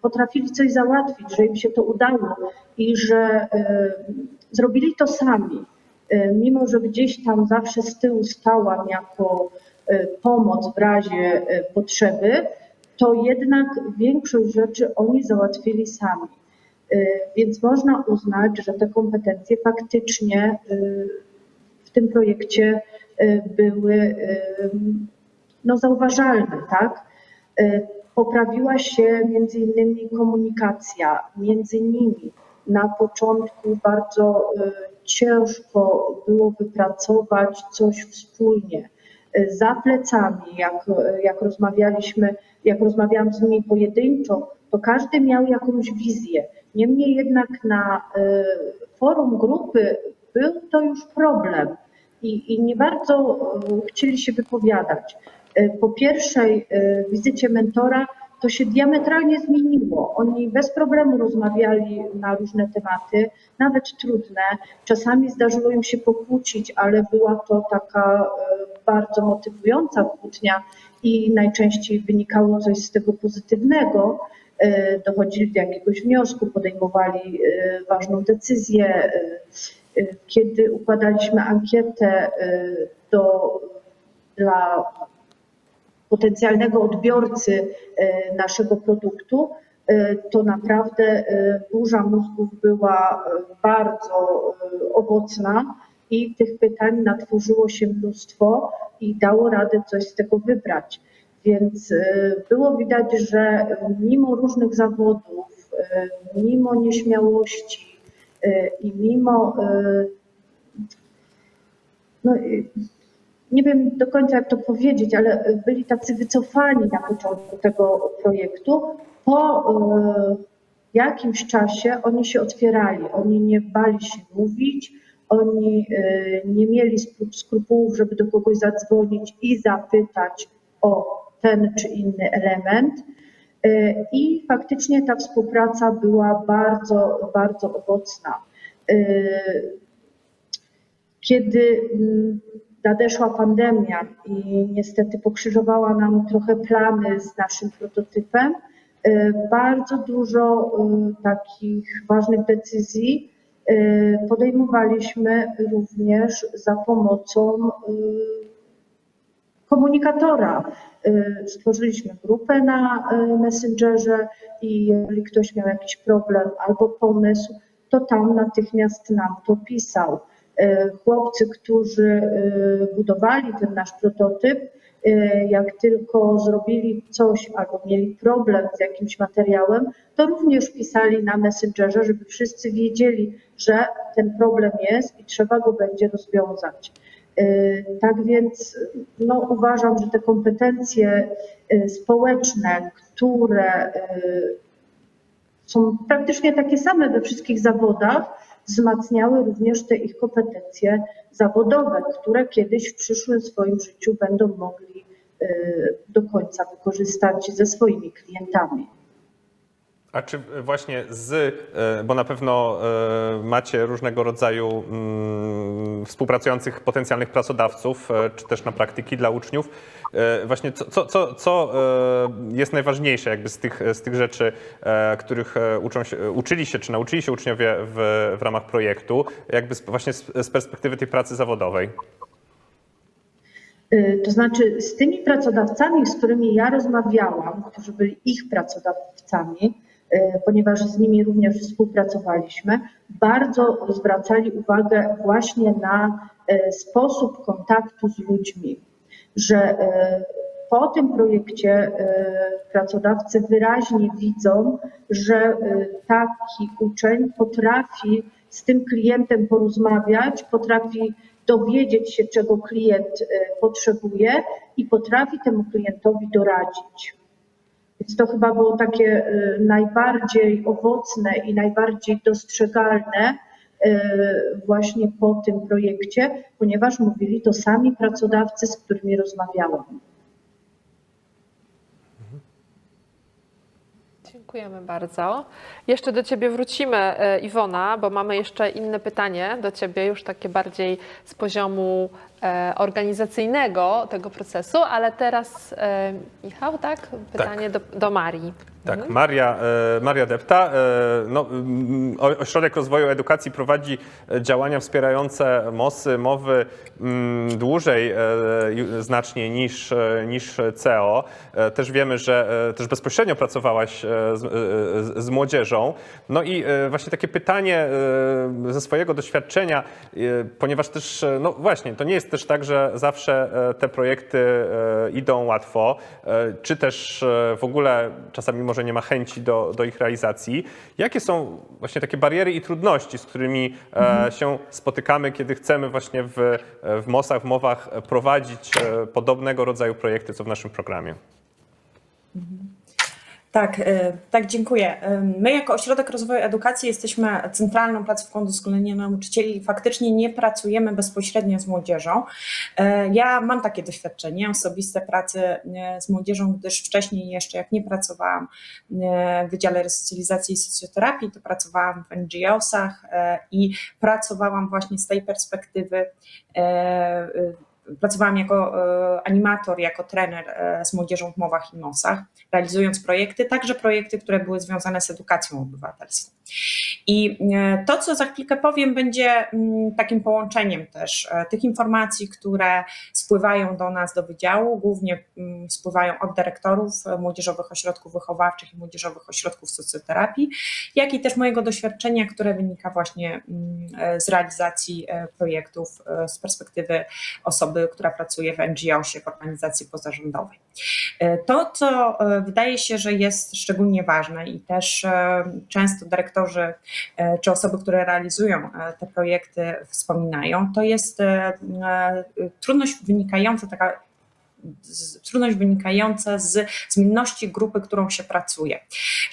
potrafili coś załatwić, że im się to udało i że zrobili to sami. Mimo, że gdzieś tam zawsze z tyłu stałam jako pomoc w razie potrzeby, to jednak większość rzeczy oni załatwili sami. Więc można uznać, że te kompetencje faktycznie w tym projekcie były no, zauważalne, tak? Poprawiła się między innymi komunikacja między nimi. Na początku bardzo ciężko było wypracować coś wspólnie. Za plecami, jak, jak rozmawialiśmy, jak rozmawiałam z nimi pojedynczo, to każdy miał jakąś wizję. Niemniej jednak na forum grupy był to już problem i, i nie bardzo chcieli się wypowiadać. Po pierwszej wizycie mentora to się diametralnie zmieniło. Oni bez problemu rozmawiali na różne tematy, nawet trudne. Czasami zdarzyło im się pokłócić, ale była to taka bardzo motywująca kłótnia i najczęściej wynikało coś z tego pozytywnego. Dochodzili do jakiegoś wniosku, podejmowali ważną decyzję. Kiedy układaliśmy ankietę do, dla potencjalnego odbiorcy naszego produktu, to naprawdę burza mózgów była bardzo owocna i tych pytań natworzyło się mnóstwo i dało radę coś z tego wybrać. Więc było widać, że mimo różnych zawodów, mimo nieśmiałości i mimo no, nie wiem do końca jak to powiedzieć, ale byli tacy wycofani na początku tego projektu. Po jakimś czasie oni się otwierali, oni nie bali się mówić, oni nie mieli skrupułów, żeby do kogoś zadzwonić i zapytać o ten czy inny element. I faktycznie ta współpraca była bardzo, bardzo owocna. Kiedy nadeszła pandemia i niestety pokrzyżowała nam trochę plany z naszym prototypem, bardzo dużo takich ważnych decyzji podejmowaliśmy również za pomocą komunikatora. Stworzyliśmy grupę na Messengerze i jeżeli ktoś miał jakiś problem albo pomysł, to tam natychmiast nam to pisał. Chłopcy, którzy budowali ten nasz prototyp, jak tylko zrobili coś albo mieli problem z jakimś materiałem, to również pisali na Messengerze, żeby wszyscy wiedzieli, że ten problem jest i trzeba go będzie rozwiązać. Tak więc no, uważam, że te kompetencje społeczne, które są praktycznie takie same we wszystkich zawodach, wzmacniały również te ich kompetencje zawodowe, które kiedyś w przyszłym swoim życiu będą mogli do końca wykorzystać ze swoimi klientami. A czy właśnie z, e, bo na pewno macie różnego rodzaju mm, współpracujących potencjalnych pracodawców, czy też na praktyki dla uczniów, właśnie co, co, co jest najważniejsze jakby z tych, z tych rzeczy, których uczą się, uczyli się, czy nauczyli się uczniowie w, w ramach projektu, jakby właśnie z, z perspektywy tej pracy zawodowej? To znaczy, z tymi pracodawcami, z którymi ja rozmawiałam, którzy byli ich pracodawcami, E, ponieważ z nimi również współpracowaliśmy, bardzo zwracali uwagę właśnie na e, sposób kontaktu z ludźmi, że e, po tym projekcie pracodawcy wyraźnie widzą, że taki uczeń potrafi z tym klientem porozmawiać, potrafi dowiedzieć się, czego klient potrzebuje i potrafi temu klientowi doradzić. Więc to chyba było takie najbardziej owocne i najbardziej dostrzegalne właśnie po tym projekcie, ponieważ mówili to sami pracodawcy, z którymi rozmawiałam. Dziękujemy bardzo. Jeszcze do Ciebie wrócimy, e, Iwona, bo mamy jeszcze inne pytanie do Ciebie, już takie bardziej z poziomu e, organizacyjnego tego procesu, ale teraz e, Michał, tak? Pytanie tak. Do, do Marii. Tak, mhm. Maria, e, Maria Depta. E, no, mm, Ośrodek Rozwoju Edukacji prowadzi e, działania wspierające MOSy, mowy mm, dłużej znacznie niż, niż CEO. Też wiemy, że też bezpośrednio pracowałaś z, z młodzieżą. No i właśnie takie pytanie ze swojego doświadczenia, ponieważ też, no właśnie, to nie jest też tak, że zawsze te projekty idą łatwo, czy też w ogóle czasami może nie ma chęci do, do ich realizacji. Jakie są właśnie takie bariery i trudności, z którymi e, mhm. się spotykamy, kiedy chcemy właśnie w, w MOS-ach, w MOW-ach prowadzić e, podobnego rodzaju projekty, co w naszym programie? Mhm. Tak, y, tak, dziękuję. My jako Ośrodek Rozwoju Edukacji jesteśmy centralną placówką doskonalenia nauczycieli i faktycznie nie pracujemy bezpośrednio z młodzieżą. Y, ja mam takie doświadczenie osobiste pracy z młodzieżą, gdyż wcześniej jeszcze jak nie pracowałam w Wydziale Resocjalizacji i Socjoterapii, to pracowałam w NGO-sach i pracowałam właśnie z tej perspektywy pracowałam jako e, animator, jako trener e, z młodzieżą w mowach i nosach, realizując projekty, także projekty, które były związane z edukacją obywatelską. I e, to, co za chwilkę powiem, będzie mm, takim połączeniem też tych informacji, które spływają do nas, do wydziału, głównie mm, spływają od dyrektorów młodzieżowych ośrodków wychowawczych i młodzieżowych ośrodków socjoterapii, jak i też mojego doświadczenia, które wynika właśnie mm, z realizacji projektów z perspektywy osoby, która pracuje w NGO-sie, w organizacji pozarządowej. E, to, co e, wydaje się, że jest szczególnie ważne i też e, często dyrektorzy czy osoby, które realizują te projekty wspominają, to jest trudność wynikająca, taka trudność wynikająca z zmienności grupy, którą się pracuje.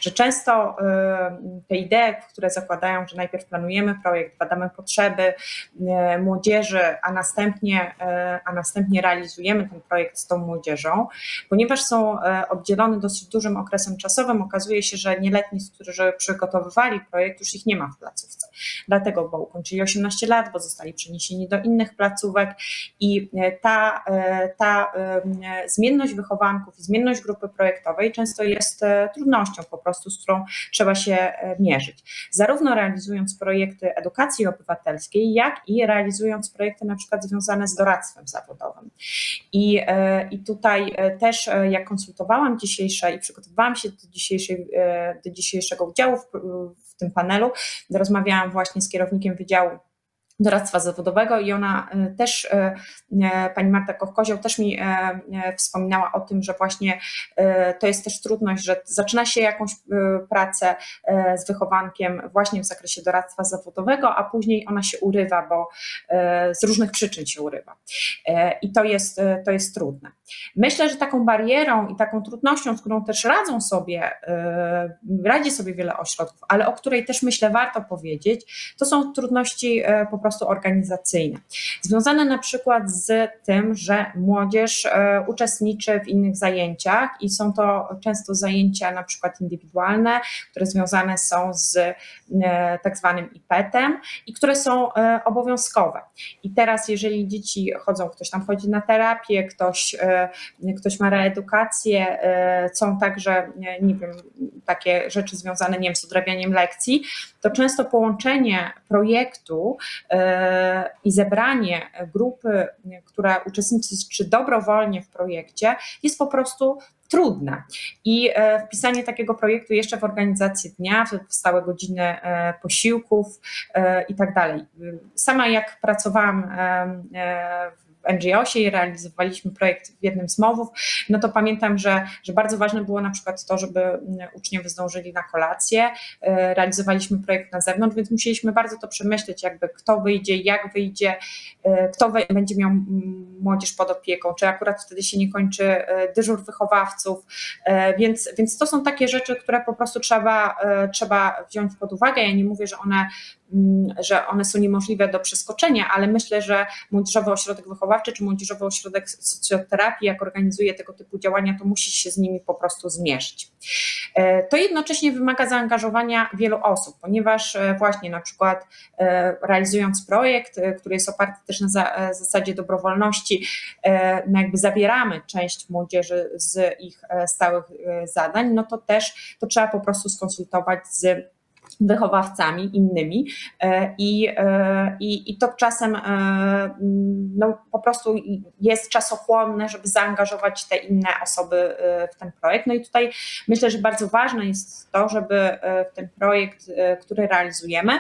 Że często y, te idee, które zakładają, że najpierw planujemy projekt, badamy potrzeby y, młodzieży, a następnie, y, a następnie realizujemy ten projekt z tą młodzieżą, ponieważ są oddzielone dosyć dużym okresem czasowym, okazuje się, że nieletni, którzy przygotowywali projekt, już ich nie ma w placówce. Dlatego, bo ukończyli 18 lat, bo zostali przeniesieni do innych placówek i ta, ta zmienność wychowanków i zmienność grupy projektowej często jest e, trudnością po prostu, z którą trzeba się e, mierzyć. Zarówno realizując projekty edukacji obywatelskiej, jak i realizując projekty na przykład związane z doradztwem zawodowym. I, e, i tutaj też jak konsultowałam dzisiejsze i przygotowywałam się do, dzisiejszej, do dzisiejszego udziału w, w tym panelu, rozmawiałam właśnie z kierownikiem Wydziału doradztwa zawodowego i ona e, też, e, e, pani Marta Koch-Kozioł też mi wspominała o tym, że właśnie to jest też trudność, że zaczyna się jakąś pracę z wychowankiem właśnie w zakresie doradztwa zawodowego, a później ona się urywa, bo z różnych przyczyn się urywa. I to jest, to jest trudne. Myślę, że taką barierą i taką trudnością, z którą też radzą sobie, radzi sobie wiele ośrodków, ale o której też myślę warto powiedzieć, to są trudności po prostu organizacyjne. Związane na przykład z tym, że młodzież uczestniczy w innych zajęciach i są to często zajęcia na przykład indywidualne, które związane są z tak zwanym IPET-em i które są obowiązkowe. I teraz, jeżeli dzieci chodzą, ktoś tam chodzi na terapię, ktoś, ktoś ma reedukację, są także, nie wiem, takie rzeczy związane, nie wiem, z odrabianiem lekcji, to często połączenie projektu e, i zebranie grupy, która uczestniczy dobrowolnie w projekcie, jest po prostu trudne. I e, wpisanie takiego projektu jeszcze w organizację dnia, w stałe godziny e, posiłków i tak dalej. Sama jak pracowałam NGO-sie i realizowaliśmy projekt w jednym z mowów, no to pamiętam, że, że bardzo ważne było na przykład to, żeby mm, uczniowie zdążyli na kolację. E, realizowaliśmy projekt na zewnątrz, więc musieliśmy bardzo to przemyśleć, jakby kto wyjdzie, jak wyjdzie, e, kto będzie miał młodzież pod opieką, czy akurat wtedy się nie kończy e, dyżur wychowawców, więc, więc to są takie rzeczy, które po prostu trzeba, trzeba wziąć pod uwagę. Ja nie mówię, że one Mm, że one są niemożliwe do przeskoczenia, ale myślę, że Młodzieżowy Ośrodek Wychowawczy czy Młodzieżowy Ośrodek Socjoterapii, jak organizuje tego typu działania, to musi się z nimi po prostu zmierzyć. E, to jednocześnie wymaga zaangażowania wielu osób, ponieważ e, właśnie na przykład e, realizując projekt, który jest oparty też na zasadzie dobrowolności, no jakby zabieramy część młodzieży z ich stałych zadań, no to też to trzeba po prostu skonsultować z wychowawcami innymi e, i, e, i, i to czasem e, no, po prostu jest czasochłonne, żeby zaangażować te inne osoby w ten projekt. No i tutaj myślę, że bardzo ważne jest to, żeby w ten projekt, który realizujemy,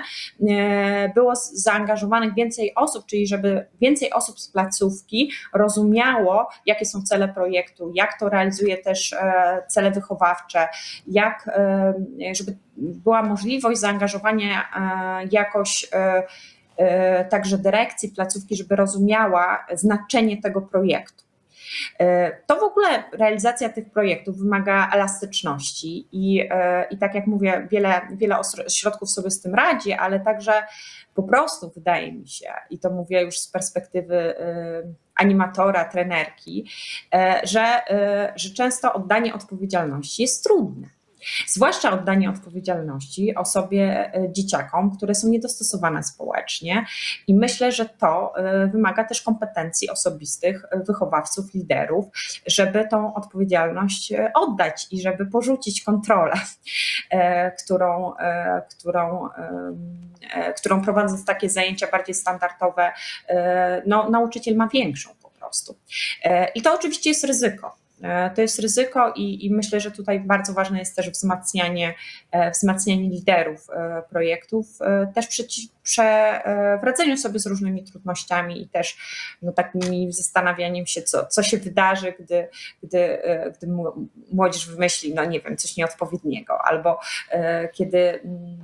było zaangażowanych więcej osób, czyli żeby więcej osób z placówki rozumiało, jakie są cele projektu, jak to realizuje też cele wychowawcze, jak, żeby była możliwość zaangażowania e, jakoś e, e, także dyrekcji placówki, żeby rozumiała znaczenie tego projektu. To w ogóle realizacja tych projektów wymaga elastyczności i, i tak jak mówię, wiele, wiele ośrodków sobie z tym radzi, ale także po prostu wydaje mi się, i to mówię już z perspektywy animatora, trenerki, że, że często oddanie odpowiedzialności jest trudne. Zwłaszcza oddanie odpowiedzialności osobie, e, dzieciakom, które są niedostosowane społecznie. I myślę, że to e, wymaga też kompetencji osobistych e, wychowawców, liderów, żeby tą odpowiedzialność oddać i żeby porzucić kontrolę, którą, którą, którą prowadząc takie zajęcia bardziej standardowe, no, nauczyciel ma większą po prostu. I to oczywiście jest ryzyko to jest ryzyko i, i, myślę, że tutaj bardzo ważne jest też wzmacnianie, e, wzmacnianie liderów e, projektów, też przy, przy radzeniu sobie z różnymi trudnościami i też no, takim zastanawianiem się, co, co się wydarzy, gdy, gdy, gdy młodzież wymyśli, no nie wiem, coś nieodpowiedniego, albo kiedy mm,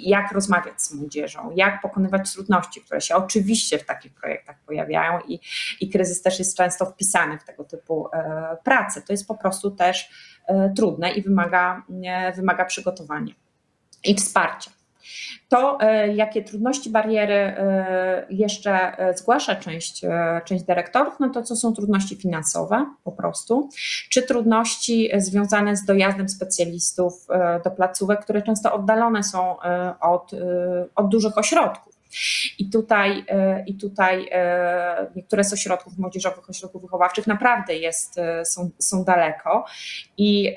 jak rozmawiać z młodzieżą, jak pokonywać trudności, które się oczywiście w takich projektach pojawiają i, i kryzys też jest często wpisany w tego typu e, prace. To jest po prostu też e, trudne i wymaga, wymaga przygotowania i wsparcia. To, e, jakie trudności, bariery e, jeszcze e, zgłasza część, część dyrektorów, no to co są trudności finansowe po prostu, czy trudności związane z dojazdem specjalistów do placówek, które często oddalone są od, od dużych ośrodków. I tutaj, e, i tutaj e, niektóre z ośrodków młodzieżowych, ośrodków wychowawczych naprawdę jest, e, są, są daleko. I,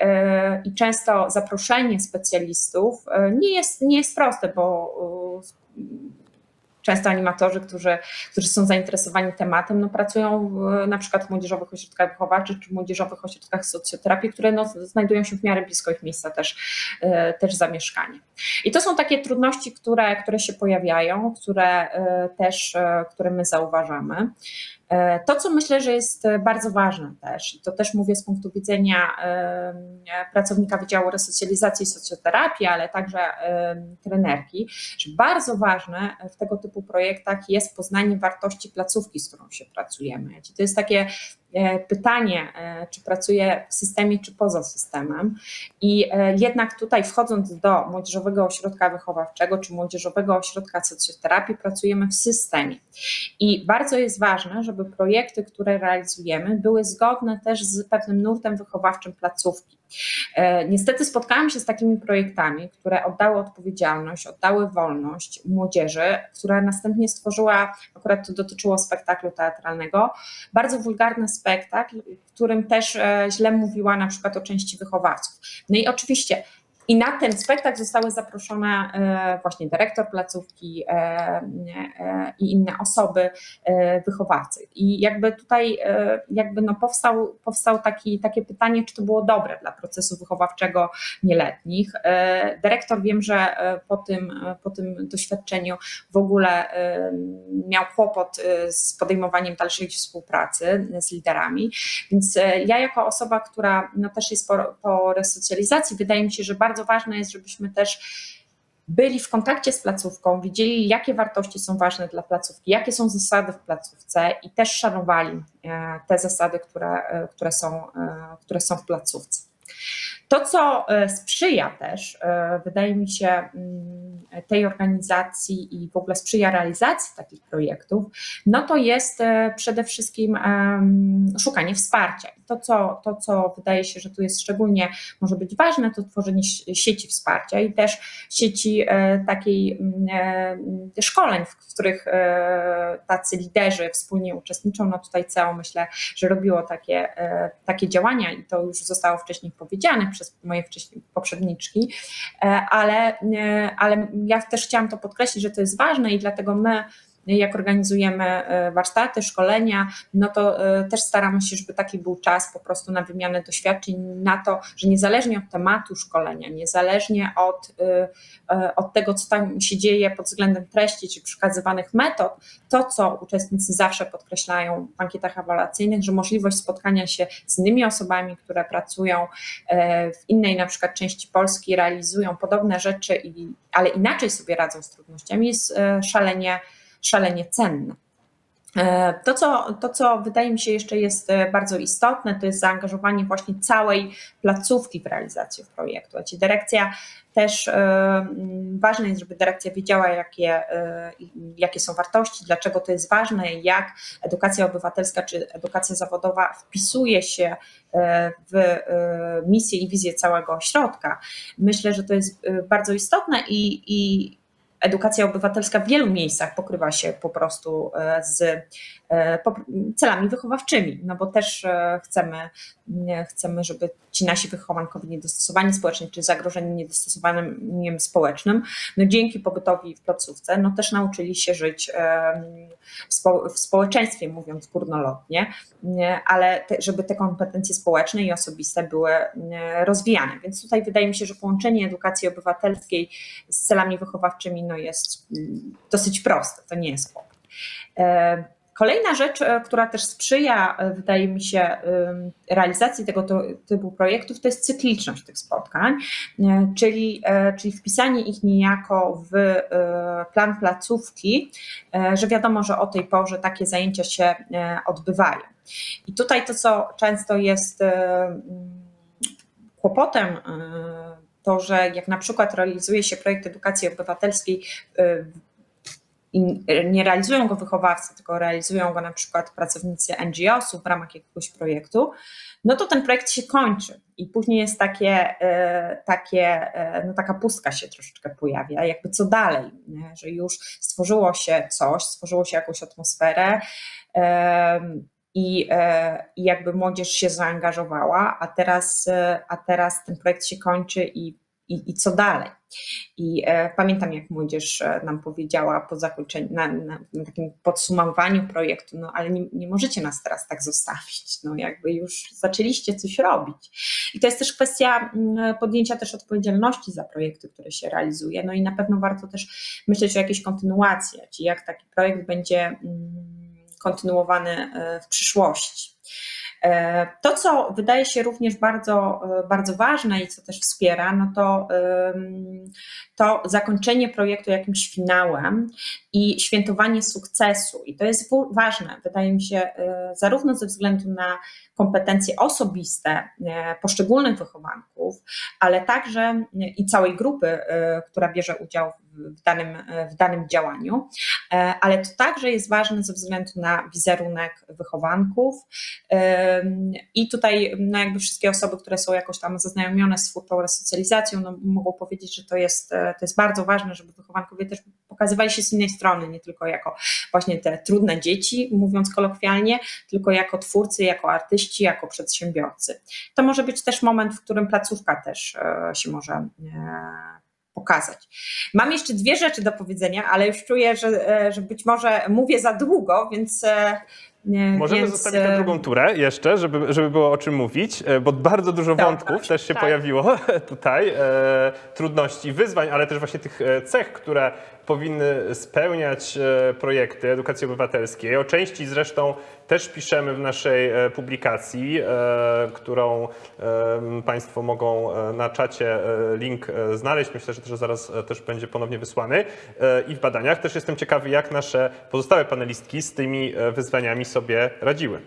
i często zaproszenie specjalistów nie jest, nie jest proste, bo często animatorzy, którzy, którzy są zainteresowani tematem, no, pracują w, na przykład w młodzieżowych ośrodkach wychowawczych czy młodzieżowych ośrodkach socjoterapii, które no, znajdują się w miarę blisko ich miejsca też, e, też zamieszkania. I to są takie trudności, które, które się pojawiają, które e, też, e, które my zauważamy. E, to, co myślę, że jest bardzo ważne też, i to też mówię z punktu widzenia pracownika Wydziału Resocjalizacji i Socjoterapii, ale także trenerki, że bardzo ważne w tego typu projektach jest poznanie wartości placówki, z którą się pracujemy. To jest takie pytanie, czy pracuję w systemie, czy poza systemem. I jednak tutaj wchodząc do Młodzieżowego Ośrodka Wychowawczego, czy Młodzieżowego Ośrodka Socjoterapii, pracujemy w systemie. I bardzo jest ważne, żeby projekty, które realizujemy, były zgodne też z pewnym nurtem wychowawczym placówki. E, niestety spotkałam się z takimi projektami, które oddały odpowiedzialność, oddały wolność młodzieży, która następnie stworzyła, akurat to dotyczyło spektaklu teatralnego, bardzo wulgarny spektakl, w którym też e, źle mówiła na przykład o części wychowawców. No i oczywiście i na ten spektakl zostały zaproszone e, właśnie dyrektor placówki e, e, i inne osoby, wychowawcy. I jakby tutaj jakby no powstał, powstał taki, takie pytanie, czy to było dobre dla procesu wychowawczego nieletnich. Dyrektor wiem, że po tym, po tym doświadczeniu w ogóle miał kłopot z podejmowaniem dalszej współpracy z liderami, więc ja jako osoba, która no też jest po, po resocjalizacji, wydaje mi się, że bardzo bardzo ważne jest, żebyśmy też byli w kontakcie z placówką, widzieli, jakie wartości są ważne dla placówki, jakie są zasady w placówce i też szanowali e, te zasady, które, e, które, są, e, które są w placówce. To, co sprzyja też, wydaje mi się, mm, tej organizacji i w ogóle sprzyja realizacji takich projektów, no to jest przede wszystkim szukanie wsparcia to co, to, co wydaje się, że tu jest szczególnie może być ważne, to tworzenie sieci wsparcia i też sieci e, takiej mm, e, szkoleń, w których e, tacy liderzy wspólnie uczestniczą. No tutaj CEO myślę, że robiło takie, takie działania i to już zostało wcześniej powiedziane przez moje wcześniej poprzedniczki, ale, ale ja też chciałam to podkreślić, że to jest ważne i dlatego my jak organizujemy e, warsztaty, szkolenia, no to e, też staramy się, żeby taki był czas po prostu na wymianę doświadczeń, na to, że niezależnie od tematu szkolenia, niezależnie od, e, od tego, co tam się dzieje pod względem treści czy przekazywanych metod, to, co uczestnicy zawsze podkreślają w ankietach ewaluacyjnych, że możliwość spotkania się z innymi osobami, które pracują w innej na przykład części Polski, realizują podobne rzeczy, ale inaczej sobie radzą z trudnościami, jest szalenie szalenie cenne. E, to co, to, co wydaje mi się jeszcze jest e, bardzo istotne, to jest zaangażowanie właśnie całej placówki w realizację projektu. A dyrekcja też e, ważne jest, żeby dyrekcja wiedziała, jakie, jakie są wartości, dlaczego to jest ważne, jak edukacja obywatelska czy edukacja zawodowa wpisuje się w misję i wizję całego ośrodka. Myślę, że to jest bardzo istotne i, i edukacja obywatelska w wielu miejscach pokrywa się po prostu e, z celami wychowawczymi, no bo też e, chcemy, chcemy, żeby ci nasi wychowankowie niedostosowani społecznie, czy zagrożeni niedostosowaniem społecznym, no dzięki pobytowi w placówce, no też nauczyli się żyć w, spo, w społeczeństwie, mówiąc górnolotnie, ale te, żeby te kompetencje społeczne i osobiste były rozwijane. Więc tutaj wydaje mi się, że połączenie edukacji obywatelskiej z celami wychowawczymi no jest mm, dosyć proste, to nie jest kłopot. E, kolejna rzecz, e, która też sprzyja, e, wydaje mi się, realizacji tego typu projektów, to jest cykliczność tych spotkań, czyli, czyli wpisanie ich niejako w plan placówki, że wiadomo, że o tej porze takie zajęcia się odbywają. I tutaj to, co często jest kłopotem to, że jak na przykład realizuje się projekt edukacji obywatelskiej i nie realizują go wychowawcy, tylko realizują go na przykład pracownicy NGO-sów w ramach jakiegoś projektu, no to ten projekt się kończy i później jest takie, y, takie y, no taka pustka się troszeczkę pojawia, jakby co dalej, nie? że już stworzyło się coś, stworzyło się jakąś atmosferę, i, i jakby młodzież się zaangażowała, a teraz, a teraz ten projekt się kończy i i, i co dalej. I e, pamiętam, jak młodzież e, nam powiedziała po zakończeniu, na, na, na takim podsumowaniu projektu, no ale nie, nie, możecie nas teraz tak zostawić, no jakby już zaczęliście coś robić. I to jest też kwestia mm, podjęcia też odpowiedzialności za projekty, które się realizuje, no i na pewno warto też myśleć o jakiejś kontynuacji, czyli jak taki projekt będzie mm, kontynuowany e, w przyszłości. To, co wydaje się również bardzo, bardzo ważne i co też wspiera, no to, to zakończenie projektu jakimś finałem i świętowanie sukcesu. I to jest ważne, wydaje mi się, zarówno ze względu na kompetencje osobiste poszczególnych wychowanków, ale także i całej grupy, która bierze udział w danym, w danym działaniu, e, ale to także jest ważne ze względu na wizerunek wychowanków i tutaj no jakby wszystkie osoby, które są jakoś tam zaznajomione z twórczą resocjalizacją, no mogą powiedzieć, że to jest, e, to jest bardzo ważne, żeby wychowankowie też pokazywali się z innej strony, nie tylko jako właśnie te trudne dzieci, mówiąc kolokwialnie, tylko jako twórcy, jako artyści, jako przedsiębiorcy. To może być też moment, w którym placówka też e, się może pokazać. Mam jeszcze dwie rzeczy do powiedzenia, ale już czuję, że, e, że być może mówię za długo, więc. E, Możemy więc... zostawić tę drugą turę jeszcze, żeby, żeby było o czym mówić, e, bo bardzo dużo tak, wątków tak, też się tak. pojawiło tutaj, e, trudności, wyzwań, ale też właśnie tych cech, które powinny spełniać projekty edukacji obywatelskiej. O części zresztą też piszemy w naszej e, publikacji, e, którą e, Państwo mogą na czacie link znaleźć. Myślę, że też zaraz też będzie ponownie wysłany. I w badaniach też jestem ciekawy, jak nasze pozostałe panelistki z tymi wyzwaniami sobie radziły.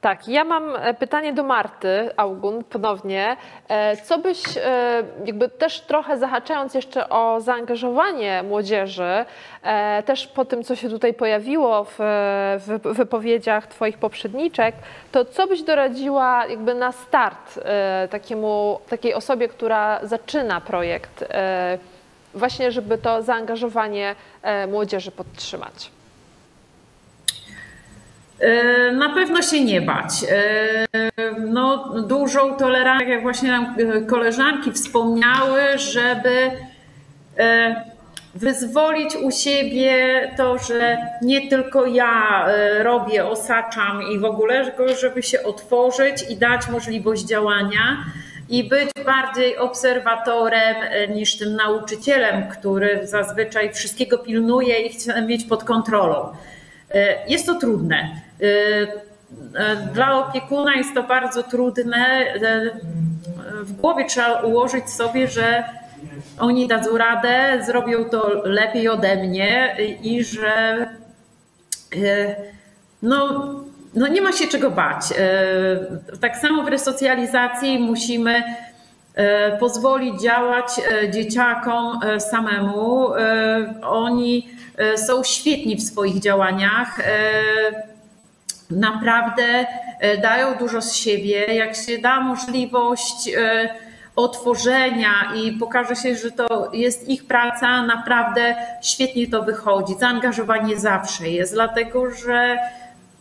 Tak, ja mam e, pytanie do Marty Augun ponownie. E, co byś, e, jakby też trochę zahaczając jeszcze o zaangażowanie młodzieży, też po tym, co się tutaj pojawiło w, w wypowiedziach Twoich poprzedniczek, to co byś doradziła jakby na start takiemu, takiej osobie, która zaczyna projekt, właśnie żeby to zaangażowanie młodzieży podtrzymać? E, na pewno się nie bać. E, no, dużą tolerancję, jak właśnie nam e, koleżanki wspomniały, żeby wyzwolić u siebie to, że nie tylko ja robię, osaczam i w ogóle, tylko żeby się otworzyć i dać możliwość działania i być bardziej obserwatorem niż tym nauczycielem, który zazwyczaj wszystkiego pilnuje i chce mieć pod kontrolą. Jest to trudne. Y, y, dla opiekuna jest to bardzo trudne. Y, w głowie trzeba ułożyć sobie, że oni dadzą radę, zrobią to lepiej ode mnie i że no, no nie ma się czego bać. Tak samo w resocjalizacji musimy pozwolić działać dzieciakom samemu. Oni są świetni w swoich działaniach naprawdę e, dają dużo z siebie. Jak się da możliwość e, otworzenia i pokaże się, że to jest ich praca, naprawdę świetnie to wychodzi. Zaangażowanie zawsze jest, dlatego że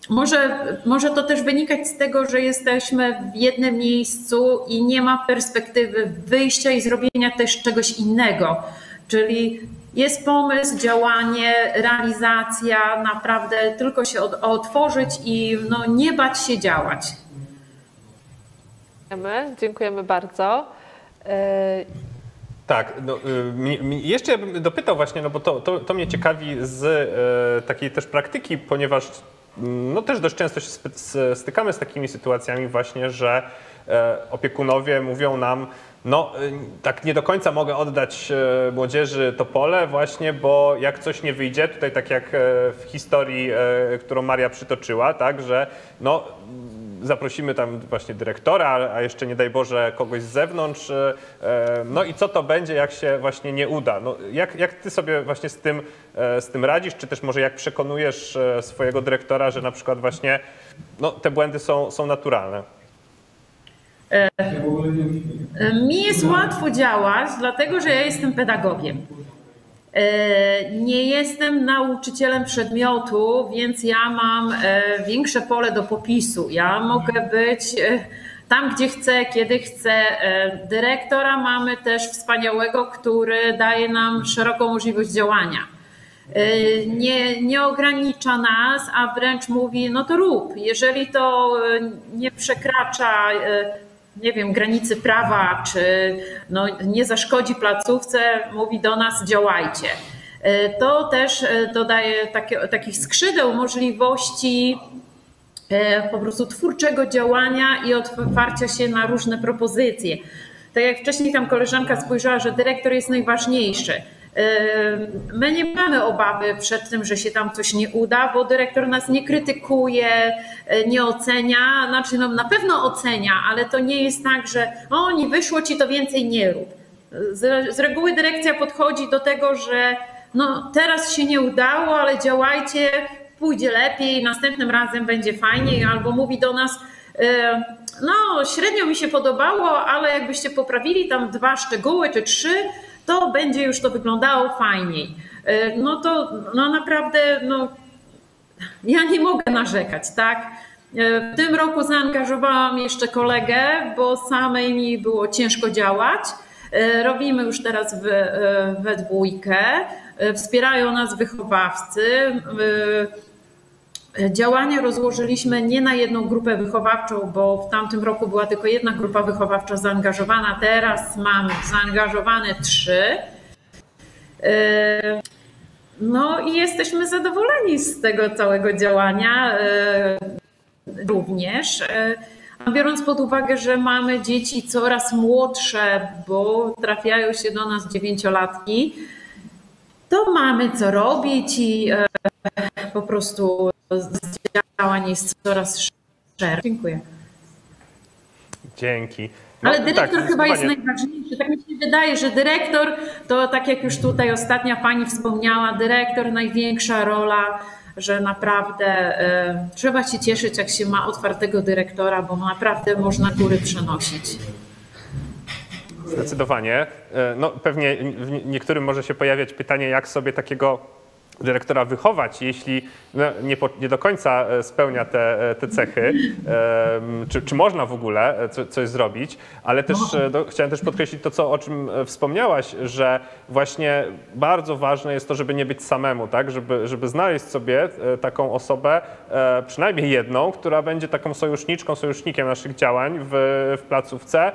może, może to też wynikać z tego, że jesteśmy w jednym miejscu i nie ma perspektywy wyjścia i zrobienia też czegoś innego. Czyli jest pomysł, działanie, realizacja, naprawdę tylko się otworzyć i no, nie bać się działać. Dziękujemy, dziękujemy bardzo. E, tak, no, y, jeszcze bym dopytał właśnie, no bo to, to, to mnie ciekawi z e, takiej też praktyki, ponieważ mm, no też dość często się stykamy z takimi sytuacjami właśnie, że e, opiekunowie mówią nam, no, y, tak nie do końca mogę oddać e, młodzieży to pole właśnie, bo jak coś nie wyjdzie, tutaj tak jak e, w historii, e, którą Maria przytoczyła, tak, że no, zaprosimy tam właśnie dyrektora, a jeszcze nie daj Boże kogoś z zewnątrz, no i co to będzie, jak się właśnie nie uda? No, jak, jak ty sobie właśnie z tym, z tym radzisz, czy też może jak przekonujesz swojego dyrektora, że na przykład właśnie no, te błędy są, są naturalne? Mi jest łatwo działać, dlatego że ja jestem pedagogiem. E, nie jestem nauczycielem przedmiotu, więc ja mam e, większe pole do popisu. Ja mogę być e, tam, gdzie chcę, kiedy chcę. Dyrektora mamy też wspaniałego, który daje nam szeroką możliwość działania. Nie, nie ogranicza nas, a wręcz mówi: no to rób. Jeżeli to nie przekracza nie wiem, granicy prawa, czy no, nie zaszkodzi placówce, mówi do nas działajcie. E, to też e, dodaje takie, takich skrzydeł, możliwości po prostu twórczego działania i otwarcia się na różne propozycje. Tak jak wcześniej tam koleżanka spojrzała, że dyrektor jest najważniejszy. My nie mamy obawy przed tym, że się tam coś nie uda, bo dyrektor nas nie krytykuje, nie ocenia. Znaczy, no, na pewno ocenia, ale to nie jest tak, że o, nie wyszło ci, to więcej nie rób. Z, z reguły dyrekcja podchodzi do tego, że no, teraz się nie udało, ale działajcie, pójdzie lepiej, następnym razem będzie fajniej, albo mówi do nas, no, średnio mi się podobało, ale jakbyście poprawili tam dwa szczegóły czy trzy, to będzie już to wyglądało fajniej. E, no to no naprawdę no, ja nie mogę narzekać, tak? E, w tym roku zaangażowałam jeszcze kolegę, bo samej mi było ciężko działać. E, robimy już teraz we, we dwójkę. Wspierają nas wychowawcy. Działania rozłożyliśmy nie na jedną grupę wychowawczą, bo w tamtym roku była tylko jedna grupa wychowawcza zaangażowana. Teraz mam zaangażowane trzy. E, no i jesteśmy zadowoleni z tego całego działania e, również. E, a biorąc pod uwagę, że mamy dzieci coraz młodsze, bo trafiają się do nas dziewięciolatki, to mamy co robić i po prostu działań jest coraz szersze. Dziękuję. Dzięki. No, Ale dyrektor tak, chyba jest najważniejszy. Tak mi się wydaje, że dyrektor to tak jak już tutaj ostatnia pani wspomniała, dyrektor największa rola, że naprawdę y, trzeba się cieszyć, jak się ma otwartego dyrektora, bo naprawdę można góry przenosić. Zdecydowanie. E, no, pewnie niektórym może się pojawiać pytanie, jak sobie takiego dyrektora wychować, jeśli no, nie, po, nie, do końca e, spełnia te, e, te cechy, czy, czy można w ogóle co, coś zrobić, ale też chciałem też podkreślić to, co, o czym wspomniałaś, że właśnie bardzo ważne jest to, żeby nie być samemu, tak? żeby, żeby znaleźć sobie taką osobę, przynajmniej jedną, która będzie taką sojuszniczką, sojusznikiem naszych działań w, w placówce,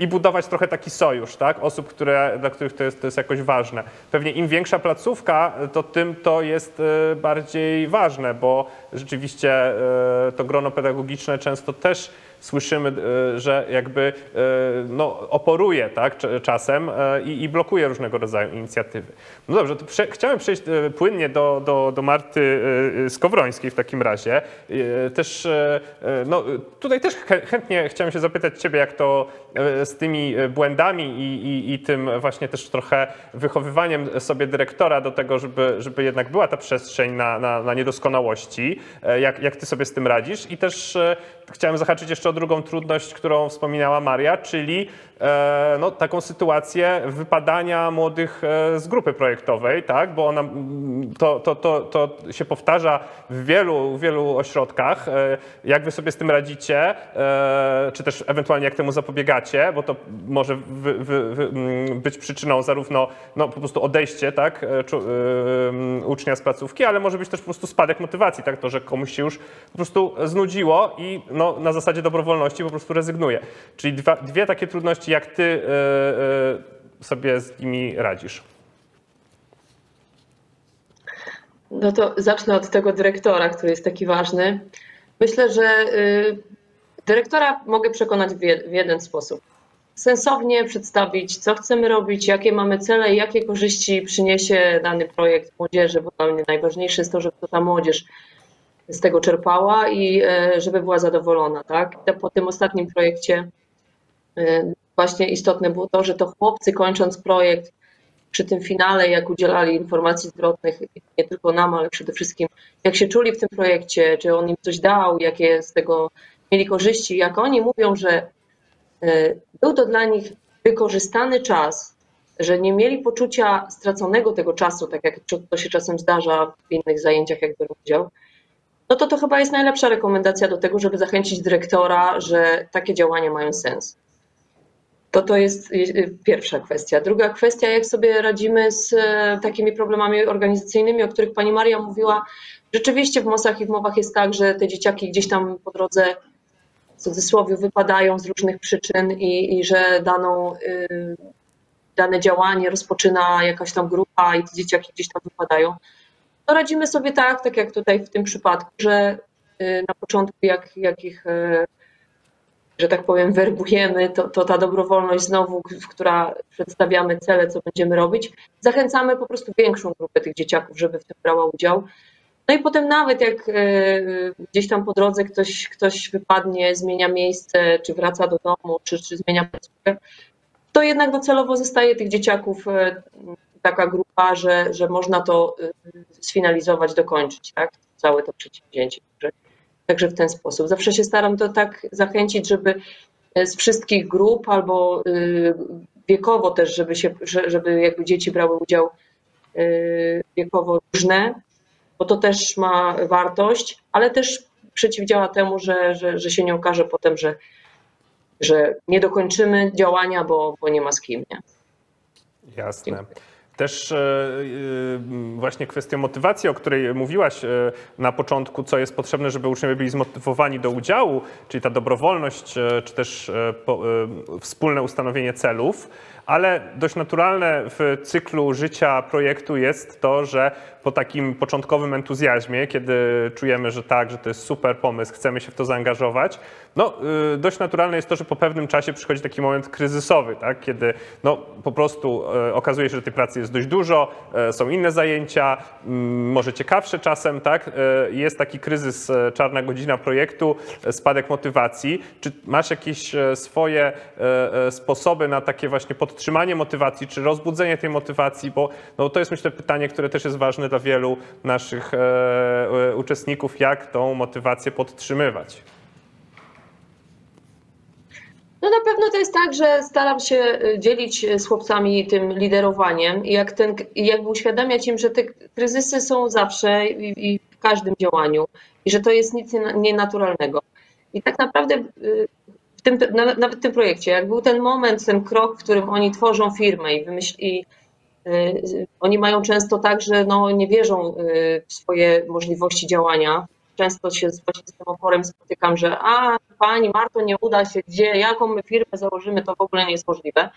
i budować trochę taki sojusz, tak? Osób, które, dla których to jest, to jest jakoś ważne. Pewnie im większa placówka, to tym to jest e, bardziej ważne, bo rzeczywiście e, to grono pedagogiczne często też słyszymy, e, że jakby e, no, oporuje tak, czasem e, i, i blokuje różnego rodzaju inicjatywy. No dobrze, to prze, chciałem przejść płynnie do, do, do Marty Skowrońskiej w takim razie. Też, no, tutaj też chętnie chciałem się zapytać Ciebie, jak to z tymi błędami i, i, i tym właśnie też trochę wychowywaniem sobie dyrektora do tego, żeby, żeby jednak była ta przestrzeń na, na, na niedoskonałości. Jak, jak Ty sobie z tym radzisz? I też chciałem zahaczyć jeszcze o drugą trudność, którą wspominała Maria, czyli E, no, taką sytuację wypadania młodych e, z grupy projektowej, tak? bo ona, to, to, to, to się powtarza w wielu, wielu ośrodkach. E, jak wy sobie z tym radzicie, czy też ewentualnie jak temu zapobiegacie, bo to może wy, wy, wy, być przyczyną zarówno no, po prostu odejście tak, ucznia z placówki, ale może być też po prostu spadek motywacji, tak? to, że komuś się już po prostu znudziło i no, na zasadzie dobrowolności po prostu rezygnuje. Czyli dwa, dwie takie trudności jak ty e, e, sobie z nimi radzisz? No to zacznę od tego dyrektora, który jest taki ważny. Myślę, że y, dyrektora mogę przekonać w jeden sposób. Sensownie przedstawić, co chcemy robić, jakie mamy cele i jakie korzyści przyniesie dany projekt młodzieży, bo dla mnie najważniejsze jest to, żeby ta młodzież z tego czerpała i e, żeby była zadowolona. Tak? Po tym ostatnim projekcie właśnie istotne było to, że to chłopcy kończąc projekt przy tym finale, jak udzielali informacji zwrotnych, nie tylko nam, ale przede wszystkim jak się czuli w tym projekcie, czy on im coś dał, jakie z tego mieli korzyści, jak oni mówią, że e, był to dla nich wykorzystany czas, że nie mieli poczucia straconego tego czasu, tak jak to się czasem zdarza w innych zajęciach, jak biorą udział, no to to chyba jest najlepsza rekomendacja do tego, żeby zachęcić dyrektora, że takie działania mają sens. To to jest y, y, pierwsza kwestia. Druga kwestia, jak sobie radzimy z e, takimi problemami organizacyjnymi, o których pani Maria mówiła. Rzeczywiście w MOSach i w MOWach jest tak, że te dzieciaki gdzieś tam po drodze w cudzysłowie wypadają z różnych przyczyn i, i że daną, y, dane działanie rozpoczyna jakaś tam grupa i te dzieciaki gdzieś tam wypadają. To radzimy sobie tak, tak jak tutaj w tym przypadku, że na początku, jak, jak ich, że tak powiem, werbujemy, to, to ta dobrowolność znowu, która przedstawiamy cele, co będziemy robić, zachęcamy po prostu większą grupę tych dzieciaków, żeby w tym brała udział. No i potem nawet jak gdzieś tam po drodze ktoś, ktoś wypadnie, zmienia miejsce, czy wraca do domu, czy, czy zmienia placówkę, to jednak docelowo zostaje tych dzieciaków taka grupa, że, że można to y, sfinalizować, dokończyć, tak? Całe to przedsięwzięcie. Także, w ten sposób. Zawsze się staram to tak zachęcić, żeby z wszystkich grup albo y, wiekowo też, żeby, się, żeby jakby dzieci brały udział y, wiekowo różne, bo to też ma wartość, ale też przeciwdziała temu, że, że, że się nie okaże potem, że, że nie dokończymy działania, bo, bo nie ma z kim. Nie? Jasne. Dziękuję. Też e, e, właśnie kwestia motywacji, o której mówiłaś e, na początku, co jest potrzebne, żeby uczniowie byli zmotywowani do udziału, czyli ta dobrowolność, czy też wspólne ustanowienie celów ale dość naturalne w cyklu życia projektu jest to, że po takim początkowym entuzjazmie, kiedy czujemy, że tak, że to jest super pomysł, chcemy się w to zaangażować, no y, dość naturalne jest to, że po pewnym czasie przychodzi taki moment kryzysowy, tak, kiedy no, po prostu y, okazuje się, że tej pracy jest dość dużo, y, są inne zajęcia, może ciekawsze czasem, tak, jest taki kryzys, czarna godzina projektu, spadek motywacji. Czy masz jakieś swoje sposoby na takie właśnie podtrzymanie motywacji, czy rozbudzenie tej motywacji, bo no, to jest myślę pytanie, które też jest ważne dla wielu naszych e, e, uczestników, jak tą motywację podtrzymywać. No na pewno to jest tak, że staram się e, dzielić z chłopcami tym liderowaniem i jak ten, jakby uświadamiać im, że te kryzysy są zawsze i, i w każdym działaniu i że to jest nic nienaturalnego. I tak naprawdę tym, nawet w tym projekcie, jak był ten moment, ten krok, w którym oni tworzą firmę i, wymyśli, Y, oni mają często tak, że no, nie wierzą y, w swoje możliwości działania. Często się właśnie z tym oporem spotykam, że a pani Marto, nie uda się, gdzie, jaką my firmę założymy, to w ogóle nie jest możliwe.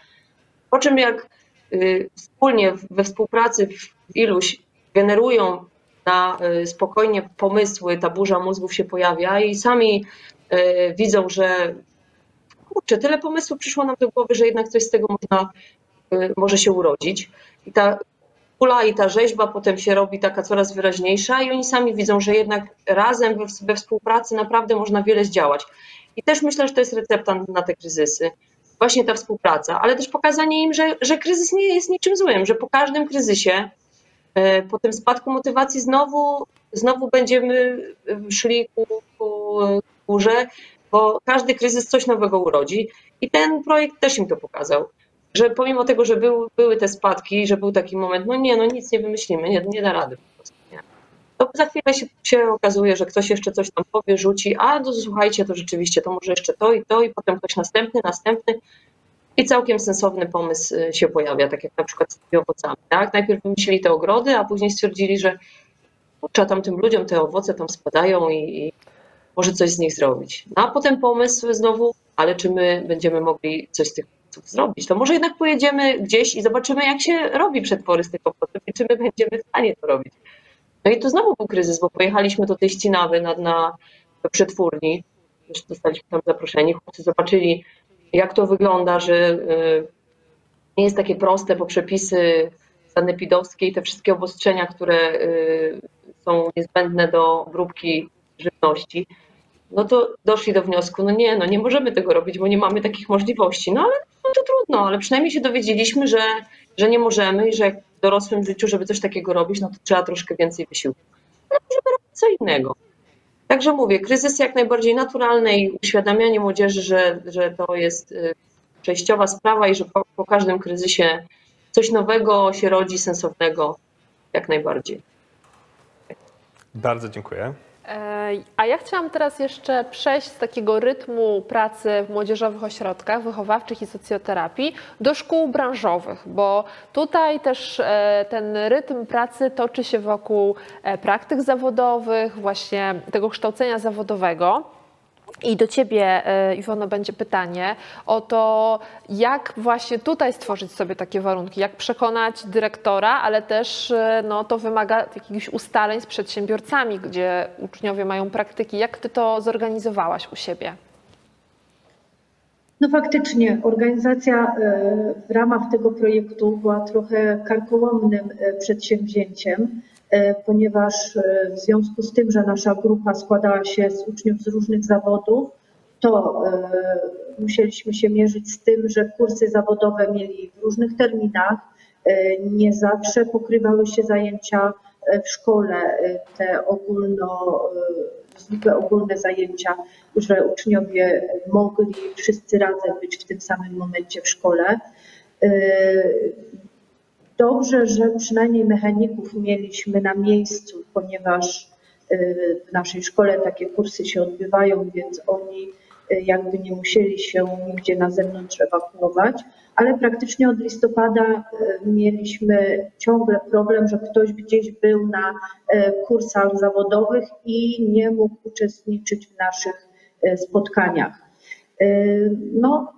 Po czym jak y, wspólnie we współpracy w iluś generują na spokojnie pomysły, ta burza mózgów się pojawia i sami widzą, że kurczę, tyle pomysłów przyszło nam do głowy, że jednak coś z tego można, może się urodzić. I ta kula i ta rzeźba potem się robi taka coraz wyraźniejsza i oni sami widzą, że jednak razem we, współpracy naprawdę można wiele zdziałać. I też myślę, że to jest recepta na te kryzysy. Właśnie ta współpraca, ale też pokazanie im, że, że kryzys nie jest niczym złym, że po każdym kryzysie, e, po tym spadku motywacji znowu, znowu będziemy szli ku, ku górze, bo każdy kryzys coś nowego urodzi i ten projekt też im to pokazał że pomimo tego, że był, były te spadki, że był taki moment, no nie, no nic nie wymyślimy, nie, nie da rady po prostu, nie. To za chwilę się, się okazuje, że ktoś jeszcze coś tam powie, rzuci, a to słuchajcie, to rzeczywiście, to może jeszcze to i to i potem ktoś następny, następny i całkiem sensowny pomysł y, się pojawia, tak jak na przykład z tymi owocami, tak? Najpierw wymyślili te ogrody, a później stwierdzili, że trzeba tam tym ludziom te owoce tam spadają i, i może coś z nich zrobić. No a potem pomysł znowu, ale czy my będziemy mogli coś z tych zrobić, to może jednak pojedziemy gdzieś i zobaczymy, jak się robi przetwory z tych owoców i czy my będziemy w stanie to robić. No i to znowu był kryzys, bo pojechaliśmy do tej ścinawy na, na do przetwórni, już dostaliśmy tam zaproszeni, chłopcy zobaczyli, jak to wygląda, że y, nie jest takie proste, bo przepisy sanepidowskie i te wszystkie obostrzenia, które y, są niezbędne do obróbki żywności, no to doszli do wniosku, no nie, no nie możemy tego robić, bo nie mamy takich możliwości. No ale no to trudno, ale przynajmniej się dowiedzieliśmy, że, że nie możemy i że w dorosłym życiu, żeby coś takiego robić, no to trzeba troszkę więcej wysiłku. Ale możemy robić co innego. Także mówię, kryzys jak najbardziej naturalny i uświadamianie młodzieży, że, że to jest y, przejściowa sprawa i że po, po każdym kryzysie coś nowego się rodzi, sensownego, jak najbardziej. Bardzo dziękuję. A ja chciałam teraz jeszcze przejść z takiego rytmu pracy w młodzieżowych ośrodkach wychowawczych i socjoterapii do szkół branżowych, bo tutaj też e, ten rytm pracy toczy się wokół e, praktyk zawodowych, właśnie tego kształcenia zawodowego. I do Ciebie, e, Iwono, będzie pytanie o to, jak właśnie tutaj stworzyć sobie takie warunki, jak przekonać dyrektora, ale też e, no, to wymaga jakichś ustaleń z przedsiębiorcami, gdzie uczniowie mają praktyki. Jak Ty to zorganizowałaś u siebie? No faktycznie, organizacja e, w ramach tego projektu była trochę karkołomnym przedsięwzięciem. E, ponieważ e, w związku z tym, że nasza grupa składała się z uczniów z różnych zawodów, to e, musieliśmy się mierzyć z tym, że kursy zawodowe mieli w różnych terminach, nie zawsze pokrywały się zajęcia w szkole, te ogólno, zwykle ogólne zajęcia, że uczniowie mogli wszyscy razem być w tym samym momencie w szkole. Dobrze, że przynajmniej mechaników mieliśmy na miejscu, ponieważ y, w naszej szkole takie kursy się odbywają, więc oni y, jakby nie musieli się nigdzie na zewnątrz ewakuować, ale praktycznie od listopada y, mieliśmy ciągle problem, że ktoś gdzieś był na kursach zawodowych i nie mógł uczestniczyć w naszych spotkaniach. No,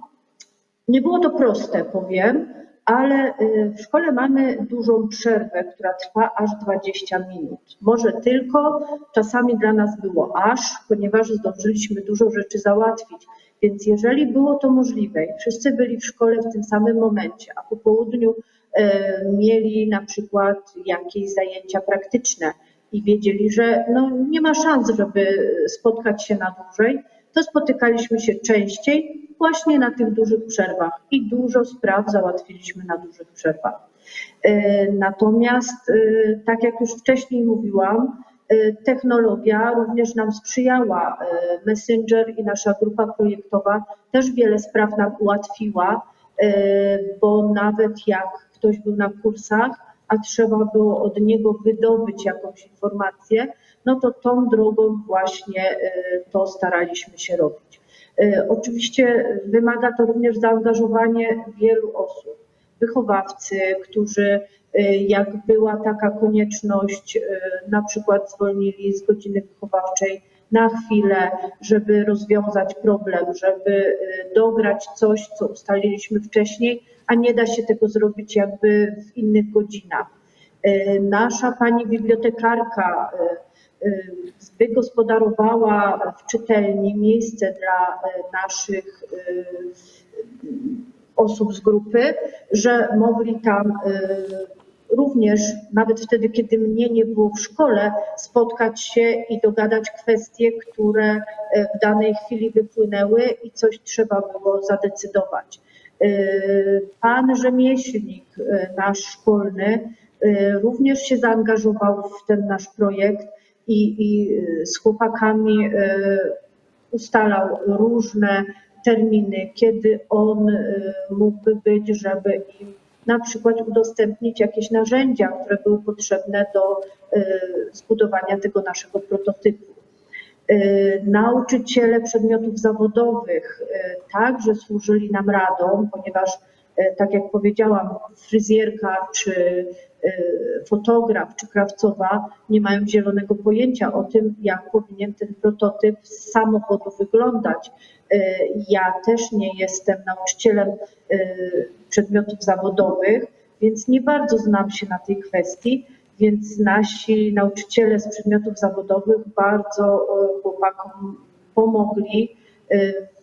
nie było to proste, powiem ale y, w szkole mamy dużą przerwę, która trwa aż 20 minut. Może tylko, czasami dla nas było aż, ponieważ zdążyliśmy dużo rzeczy załatwić. Więc jeżeli było to możliwe wszyscy byli w szkole w tym samym momencie, a po południu y, mieli na przykład jakieś zajęcia praktyczne i wiedzieli, że no, nie ma szans, żeby spotkać się na dłużej, to spotykaliśmy się częściej właśnie na tych dużych przerwach i dużo spraw załatwiliśmy na dużych przerwach. E, natomiast, e, tak jak już wcześniej mówiłam, e, technologia również nam sprzyjała. Messenger i nasza grupa projektowa też wiele spraw nam ułatwiła, bo nawet jak ktoś był na kursach, a trzeba było od niego wydobyć jakąś informację, no to tą drogą właśnie to staraliśmy się robić. E, oczywiście wymaga to również zaangażowanie wielu osób. Wychowawcy, którzy e, jak była taka konieczność, na przykład zwolnili z godziny wychowawczej na chwilę, żeby rozwiązać problem, żeby dograć coś, co ustaliliśmy wcześniej, a nie da się tego zrobić jakby w innych godzinach. Nasza pani bibliotekarka wygospodarowała w czytelni miejsce dla e, naszych e, osób z grupy, że mogli tam również, nawet wtedy, kiedy mnie nie było w szkole, spotkać się i dogadać kwestie, które w danej chwili wypłynęły i coś trzeba było zadecydować. Pan rzemieślnik, nasz szkolny, również się zaangażował w ten nasz projekt i, i y, z chłopakami y, ustalał różne terminy, kiedy on y, mógłby być, żeby im na przykład udostępnić jakieś narzędzia, które były potrzebne do zbudowania tego naszego prototypu. Nauczyciele przedmiotów zawodowych także służyli nam radą, ponieważ, tak jak powiedziałam, fryzjerka czy Y, fotograf czy krawcowa nie mają zielonego pojęcia o tym, jak powinien ten prototyp z samochodu wyglądać. Y, ja też nie jestem nauczycielem przedmiotów zawodowych, więc nie bardzo znam się na tej kwestii, więc nasi nauczyciele z przedmiotów zawodowych bardzo chłopakom pomogli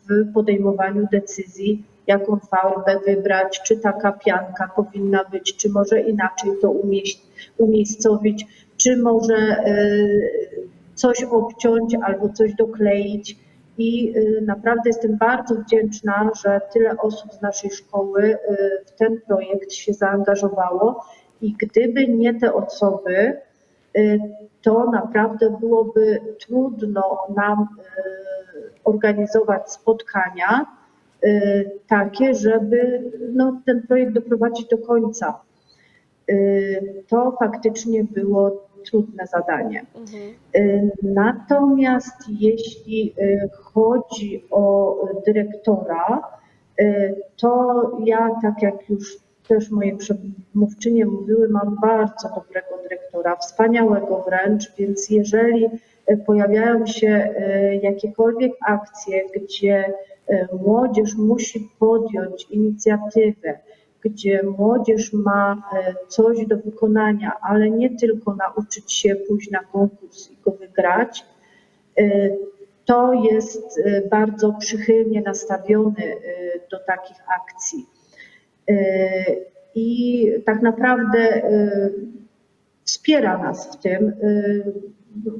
w podejmowaniu decyzji jaką farbę wybrać, czy taka pianka powinna być, czy może inaczej to umiejscowić, czy może e, coś obciąć albo coś dokleić. I e, naprawdę jestem bardzo wdzięczna, że tyle osób z naszej szkoły e, w ten projekt się zaangażowało. I gdyby nie te osoby, to naprawdę byłoby trudno nam organizować spotkania, takie, żeby no, ten projekt doprowadzić do końca. Y, to faktycznie było trudne zadanie. Mhm. Y, natomiast jeśli chodzi o dyrektora, to ja, tak jak już też moje przedmówczynie mówiły, mam bardzo dobrego dyrektora, wspaniałego wręcz, więc jeżeli pojawiają się jakiekolwiek akcje, gdzie młodzież musi podjąć inicjatywę, gdzie młodzież ma coś do wykonania, ale nie tylko nauczyć się pójść na konkurs i go wygrać, to jest bardzo przychylnie nastawiony do takich akcji. I tak naprawdę wspiera nas w tym.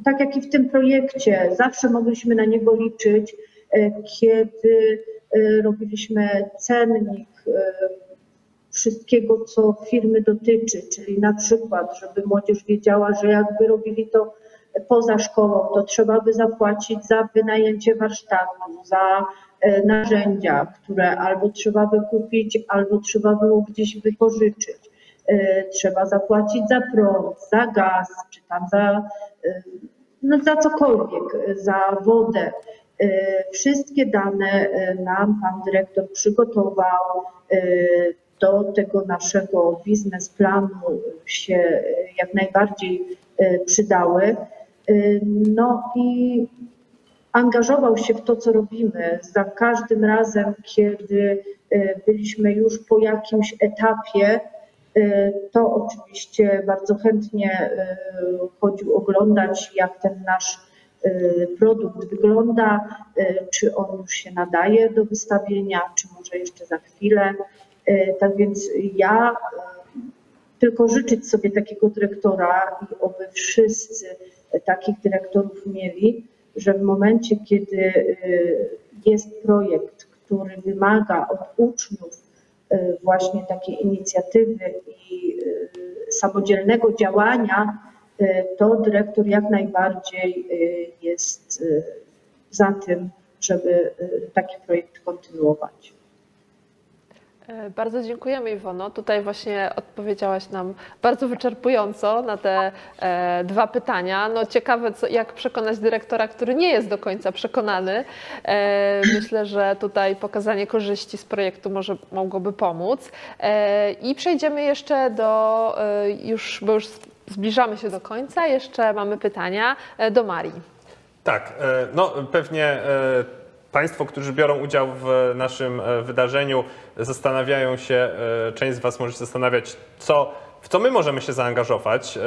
Tak jak i w tym projekcie, zawsze mogliśmy na niego liczyć, kiedy robiliśmy cennik wszystkiego, co firmy dotyczy, czyli na przykład, żeby młodzież wiedziała, że jakby robili to poza szkołą, to trzeba by zapłacić za wynajęcie warsztatu, za narzędzia, które albo trzeba by kupić, albo trzeba było gdzieś wypożyczyć. Trzeba zapłacić za prąd, za gaz, czy tam za, no za cokolwiek, za wodę. Wszystkie dane nam pan dyrektor przygotował. Do tego naszego biznesplanu się jak najbardziej przydały. No i angażował się w to, co robimy. Za każdym razem, kiedy byliśmy już po jakimś etapie, to oczywiście bardzo chętnie chodził oglądać, jak ten nasz produkt wygląda, czy on już się nadaje do wystawienia, czy może jeszcze za chwilę. Tak więc ja tylko życzyć sobie takiego dyrektora i oby wszyscy takich dyrektorów mieli, że w momencie, kiedy jest projekt, który wymaga od uczniów właśnie takiej inicjatywy i samodzielnego działania, to dyrektor jak najbardziej jest za tym, żeby taki projekt kontynuować. Bardzo dziękujemy Iwono. Tutaj właśnie odpowiedziałaś nam bardzo wyczerpująco na te e, dwa pytania. No ciekawe, co, jak przekonać dyrektora, który nie jest do końca przekonany. E, myślę, że tutaj pokazanie korzyści z projektu może mogłoby pomóc. E, I przejdziemy jeszcze do już, bo już zbliżamy się do końca. Jeszcze mamy pytania do Marii. Tak, no pewnie Państwo, którzy biorą udział w naszym wydarzeniu, zastanawiają się, część z Was może się zastanawiać, co w co my możemy się zaangażować, e,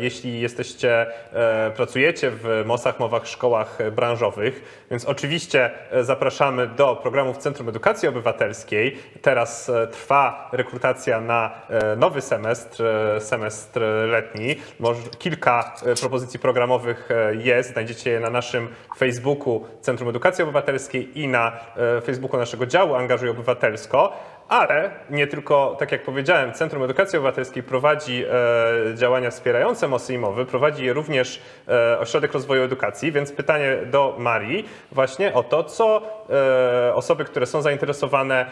jeśli jesteście, e, pracujecie w MOS-ach, MOWach, szkołach branżowych. Więc oczywiście e, zapraszamy do programów Centrum Edukacji Obywatelskiej. Teraz trwa rekrutacja na nowy semestr, semestr letni. Kilka propozycji programowych jest. Znajdziecie je na naszym Facebooku Centrum Edukacji Obywatelskiej i na Facebooku naszego działu Angażuj Obywatelsko. Ale nie tylko, tak jak powiedziałem, Centrum Edukacji Obywatelskiej prowadzi e, działania wspierające MOSy i MOWy, prowadzi je również e, Ośrodek Rozwoju Edukacji, więc pytanie do Marii właśnie o to, co e, osoby, które są zainteresowane, e,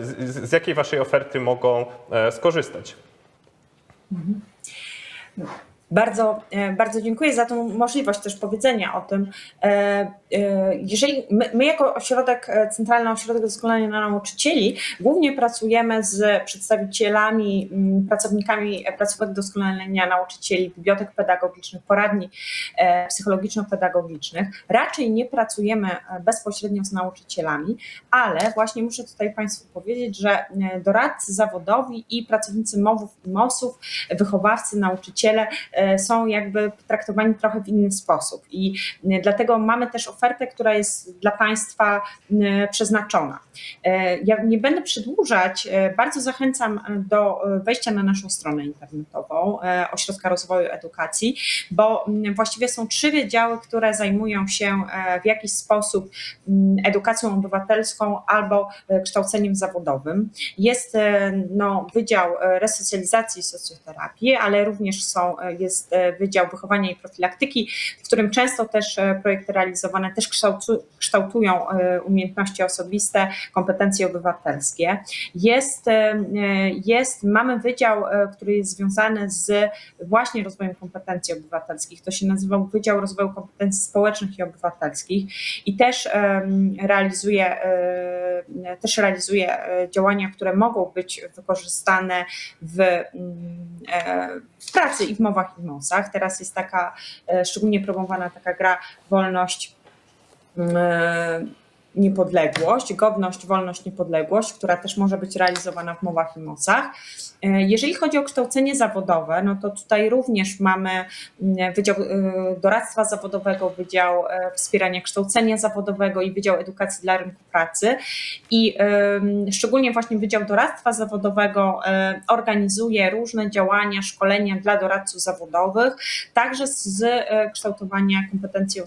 z, z, jakiej waszej oferty mogą e, skorzystać. Mhm. Bardzo, e, bardzo dziękuję za tą możliwość też powiedzenia o tym. E, e, jeżeli my, my, jako ośrodek, Centralny Ośrodek Doskonalenia na Nauczycieli głównie pracujemy z przedstawicielami, mm, pracownikami placówek doskonalenia nauczycieli, bibliotek pedagogicznych, poradni psychologiczno-pedagogicznych. Raczej nie pracujemy bezpośrednio z nauczycielami, ale właśnie muszę tutaj Państwu powiedzieć, że doradcy zawodowi i pracownicy MOW-ów i MOS-ów, wychowawcy, nauczyciele są jakby traktowani trochę w inny sposób. I e, dlatego mamy też ofertę, która jest dla Państwa przeznaczona. E, ja nie będę przedłużać, bardzo zachęcam do wejścia na naszą stronę internetową Ośrodka Rozwoju Edukacji, bo właściwie są trzy wydziały, które zajmują się w jakiś sposób edukacją obywatelską albo kształceniem zawodowym. Jest no, Wydział Resocjalizacji i Socjoterapii, ale również są, jest jest e, Wydział Wychowania i Profilaktyki, w którym często też e, projekty realizowane też kształtują e, umiejętności osobiste, kompetencje obywatelskie. Jest, jest, mamy wydział, który jest związany z właśnie rozwojem kompetencji obywatelskich. To się nazywa Wydział Rozwoju Kompetencji Społecznych i Obywatelskich i też realizuje, też realizuje działania, które mogą być wykorzystane w w pracy i w mowach mosach. Teraz jest taka szczególnie promowana taka gra wolność niepodległość, godność, wolność, niepodległość, która też może być realizowana w mowach i mocach. E, jeżeli chodzi o kształcenie zawodowe, no to tutaj również mamy mm, Wydział e, Doradztwa Zawodowego, Wydział e, Wspierania Kształcenia Zawodowego i Wydział Edukacji dla Rynku Pracy. I szczególnie właśnie Wydział Doradztwa Zawodowego organizuje różne działania, szkolenia dla doradców zawodowych, także z kształtowania kompetencji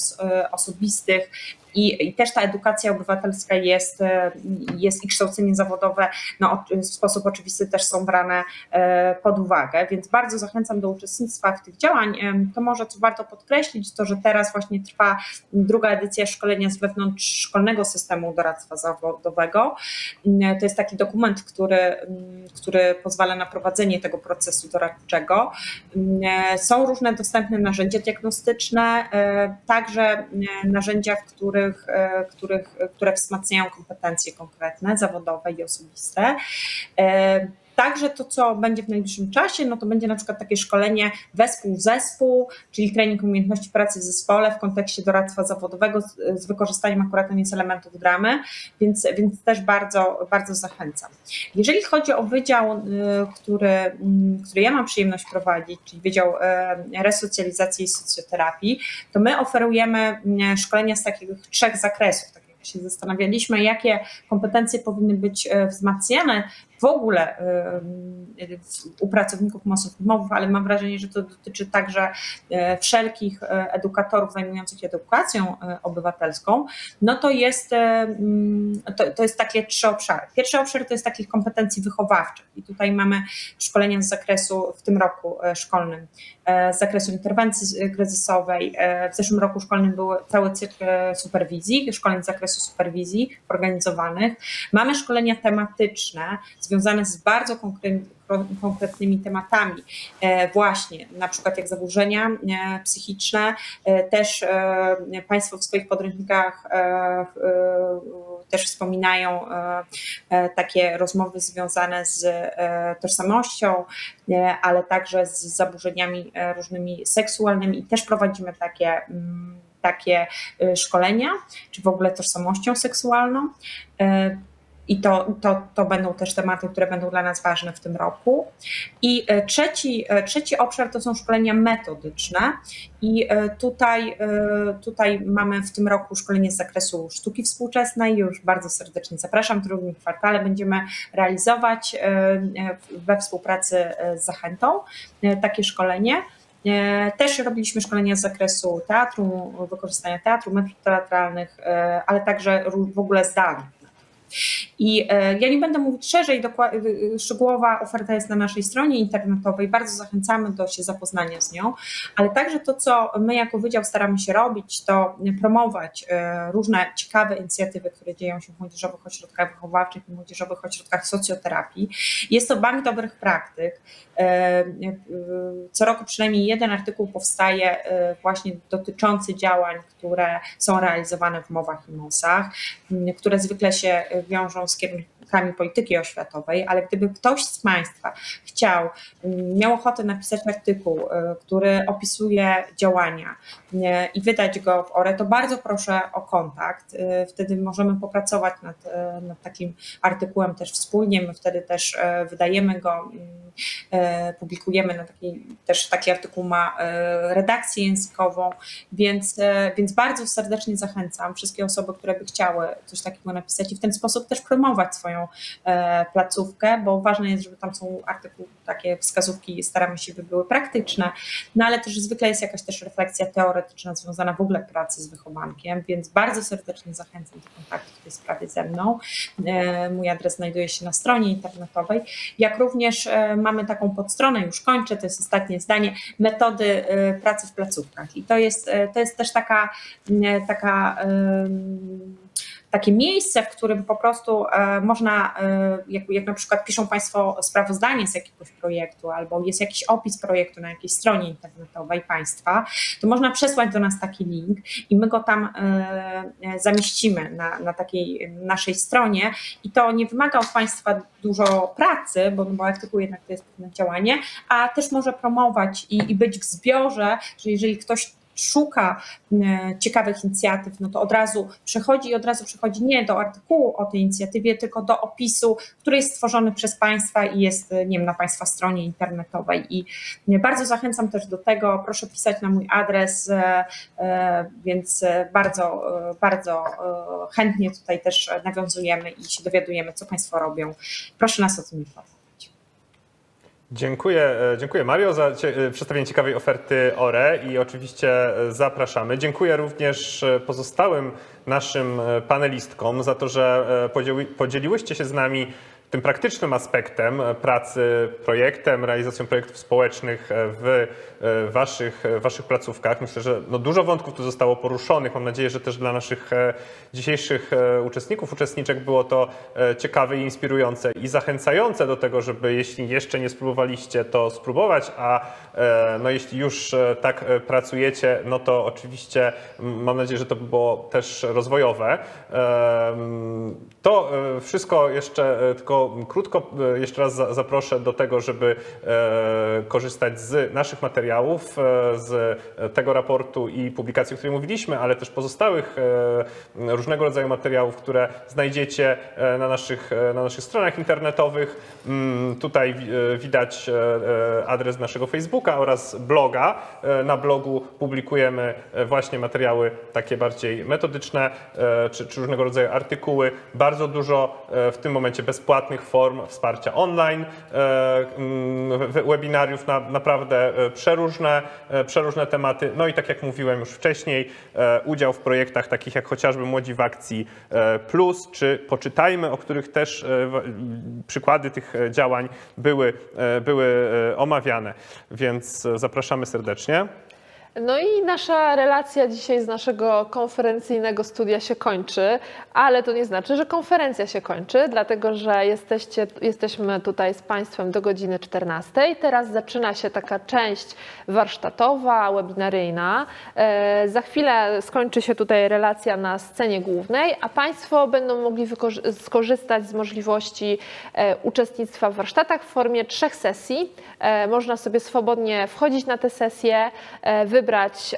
osobistych i, i też ta edukacja obywatelska jest, e, jest i kształcenie zawodowe no, w sposób oczywisty też są brane e, pod uwagę, więc bardzo zachęcam do uczestnictwa w tych działań. To może co warto podkreślić, to że teraz właśnie trwa druga edycja szkolenia z wewnątrz szkolnego systemu doradztwa zawodowego. Mm, to jest taki dokument, który, mm, który pozwala na prowadzenie tego procesu doradczego. Mm, e, są różne dostępne narzędzia diagnostyczne, także narzędzia, w których e, których, które wzmacniają kompetencje konkretne, zawodowe i osobiste. Także to, co będzie w najbliższym czasie, no to będzie na przykład takie szkolenie wespół-zespół, czyli trening umiejętności pracy w zespole w kontekście doradztwa zawodowego z, wykorzystaniem akurat z elementów dramy, więc, więc też bardzo, bardzo zachęcam. Jeżeli chodzi o wydział, y, który, mm, który ja mam przyjemność prowadzić, czyli Wydział y, Resocjalizacji i Socjoterapii, to my oferujemy mm, szkolenia z takich trzech zakresów tak się zastanawialiśmy, jakie kompetencje powinny być e, wzmacniane w ogóle u pracowników umowów, ale mam wrażenie, że to dotyczy także e, wszelkich e, edukatorów zajmujących się edukacją obywatelską, no to jest, to, to jest takie trzy obszary. Pierwszy obszar to jest takich kompetencji wychowawczych i tutaj mamy szkolenia z zakresu w tym roku szkolnym, z zakresu interwencji kryzysowej. W zeszłym roku szkolnym był cały cykl superwizji, szkoleń z zakresu superwizji organizowanych. Mamy szkolenia tematyczne związane z bardzo konkretnymi tematami, e, właśnie na przykład jak zaburzenia e, psychiczne, e, też Państwo w swoich podręcznikach też wspominają takie rozmowy związane z tożsamością, ale także z zaburzeniami różnymi seksualnymi i też prowadzimy takie mm, takie szkolenia, czy w ogóle tożsamością seksualną. I to, to, to będą też tematy, które będą dla nas ważne w tym roku. I e, trzeci, e, trzeci obszar to są szkolenia metodyczne. I e, tutaj, tutaj mamy w tym roku szkolenie z zakresu sztuki współczesnej. Już bardzo serdecznie zapraszam. W drugim kwartale będziemy realizować we współpracy z Zachętą takie szkolenie. Też robiliśmy szkolenia z zakresu teatru, wykorzystania teatru, metod teatralnych, ale także w ogóle zdalnych i e, ja nie będę mówić szerzej, szczegółowa oferta jest na naszej stronie internetowej, bardzo zachęcamy do się zapoznania z nią, ale także to, co my jako Wydział staramy się robić, to promować e, różne ciekawe inicjatywy, które dzieją się w młodzieżowych ośrodkach wychowawczych i młodzieżowych ośrodkach socjoterapii. Jest to bank dobrych praktyk. E, co roku przynajmniej jeden artykuł powstaje właśnie dotyczący działań, które są realizowane w mowach i mosach, które zwykle się wiążą z polityki oświatowej, ale gdyby ktoś z Państwa chciał, miał ochotę napisać artykuł, y, który opisuje działania y, i wydać go w ORE, to bardzo proszę o kontakt. Y, wtedy możemy popracować nad, nad takim artykułem też wspólnie. My wtedy też wydajemy go, publikujemy na taki, też taki artykuł ma redakcję językową, więc, więc bardzo serdecznie zachęcam wszystkie osoby, które by chciały coś takiego napisać i w ten sposób też promować swoją e, placówkę, bo ważne jest, żeby tam są artykuły, takie wskazówki, staramy się, by były praktyczne, no ale też zwykle jest jakaś też refleksja teoretyczna związana w ogóle pracy z wychowankiem, więc bardzo serdecznie zachęcam do kontaktu w tej sprawie ze mną. E, mój adres znajduje się na stronie internetowej, jak również e, mamy taką podstronę, już kończę, to jest ostatnie zdanie, metody pracy w placówkach. I to jest, to jest też taka, taka takie miejsce, w którym po prostu można, jak, jak na przykład piszą Państwo sprawozdanie z jakiegoś projektu albo jest jakiś opis projektu na jakiejś stronie internetowej Państwa, to można przesłać do nas taki link i my go tam zamieścimy na, na takiej naszej stronie. I to nie wymaga od Państwa dużo pracy, bo, bo artykuł jednak to jest pewne działanie, a też może promować i, i być w zbiorze, że jeżeli ktoś szuka e, ciekawych inicjatyw, no to od razu przechodzi i od razu przechodzi nie do artykułu o tej inicjatywie, tylko do opisu, który jest stworzony przez Państwa i jest, e, nie wiem, na Państwa stronie internetowej. I bardzo zachęcam też do tego, proszę pisać na mój adres, e, więc bardzo, bardzo chętnie tutaj też nawiązujemy i się dowiadujemy, co Państwo robią. Proszę nas o tym informować. Dziękuję, e, dziękuję Mario za e, przedstawienie ciekawej oferty ORE i oczywiście e, zapraszamy. Dziękuję również pozostałym naszym panelistkom za to, że podzieliłyście się z nami tym praktycznym aspektem pracy projektem, realizacją projektów społecznych w waszych, waszych placówkach. Myślę, że no dużo wątków tu zostało poruszonych. Mam nadzieję, że też dla naszych e, dzisiejszych e, uczestników, uczestniczek było to e, ciekawe i inspirujące i zachęcające do tego, żeby jeśli jeszcze nie spróbowaliście, to spróbować, a no jeśli już tak pracujecie, no to oczywiście mam nadzieję, że to było też rozwojowe. To wszystko jeszcze tylko krótko jeszcze raz zaproszę do tego, żeby korzystać z naszych materiałów, z tego raportu i publikacji, o której mówiliśmy, ale też pozostałych różnego rodzaju materiałów, które znajdziecie na naszych, na naszych stronach internetowych. Mm, tutaj widać adres naszego Facebooka oraz bloga. Na blogu publikujemy właśnie materiały takie bardziej metodyczne, czy, czy różnego rodzaju artykuły. Bardzo dużo w tym momencie bezpłatnych form wsparcia online, e, mm, webinariów na naprawdę e, przeróżne, e, przeróżne tematy. No i tak jak mówiłem już wcześniej, udział w projektach takich jak chociażby Młodzi w Akcji Plus, czy Poczytajmy, o których też przykłady tych działań były, były omawiane. Więc zapraszamy serdecznie. No i nasza relacja dzisiaj z naszego konferencyjnego studia się kończy, ale to nie znaczy, że konferencja się kończy, dlatego że jesteście, jesteśmy tutaj z Państwem do godziny 14. Teraz zaczyna się taka część warsztatowa, webinaryjna. E, za chwilę skończy się tutaj relacja na scenie głównej, a Państwo będą mogli skorzystać z możliwości e, uczestnictwa w warsztatach w formie trzech sesji. E, można sobie swobodnie wchodzić na te sesje, wybrać,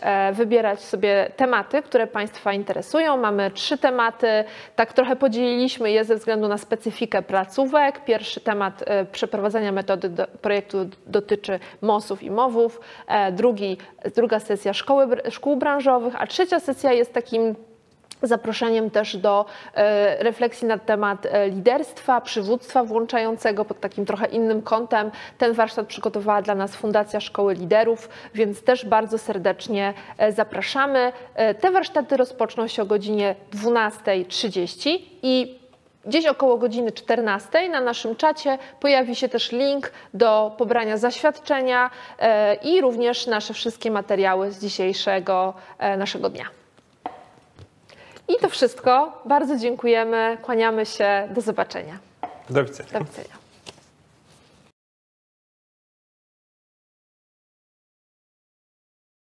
e, wybierać sobie tematy, które Państwa interesują. Mamy trzy tematy, tak trochę podzieliliśmy je ze względu na specyfikę placówek. Pierwszy temat e, przeprowadzenia metody do, projektu dotyczy MOS-ów i MOW-ów, e, drugi, druga sesja szkoły, szkół branżowych, a trzecia sesja jest takim zaproszeniem też do e, refleksji na temat e, liderstwa, przywództwa włączającego pod takim trochę innym kątem. Ten warsztat przygotowała dla nas Fundacja Szkoły Liderów, więc też bardzo serdecznie e, zapraszamy. Te warsztaty rozpoczną się o godzinie 12.30 i Gdzieś około godziny 14 na naszym czacie pojawi się też link do pobrania zaświadczenia i również nasze wszystkie materiały z dzisiejszego naszego dnia. I to wszystko. Bardzo dziękujemy, kłaniamy się. Do zobaczenia. Do widzenia. Do widzenia.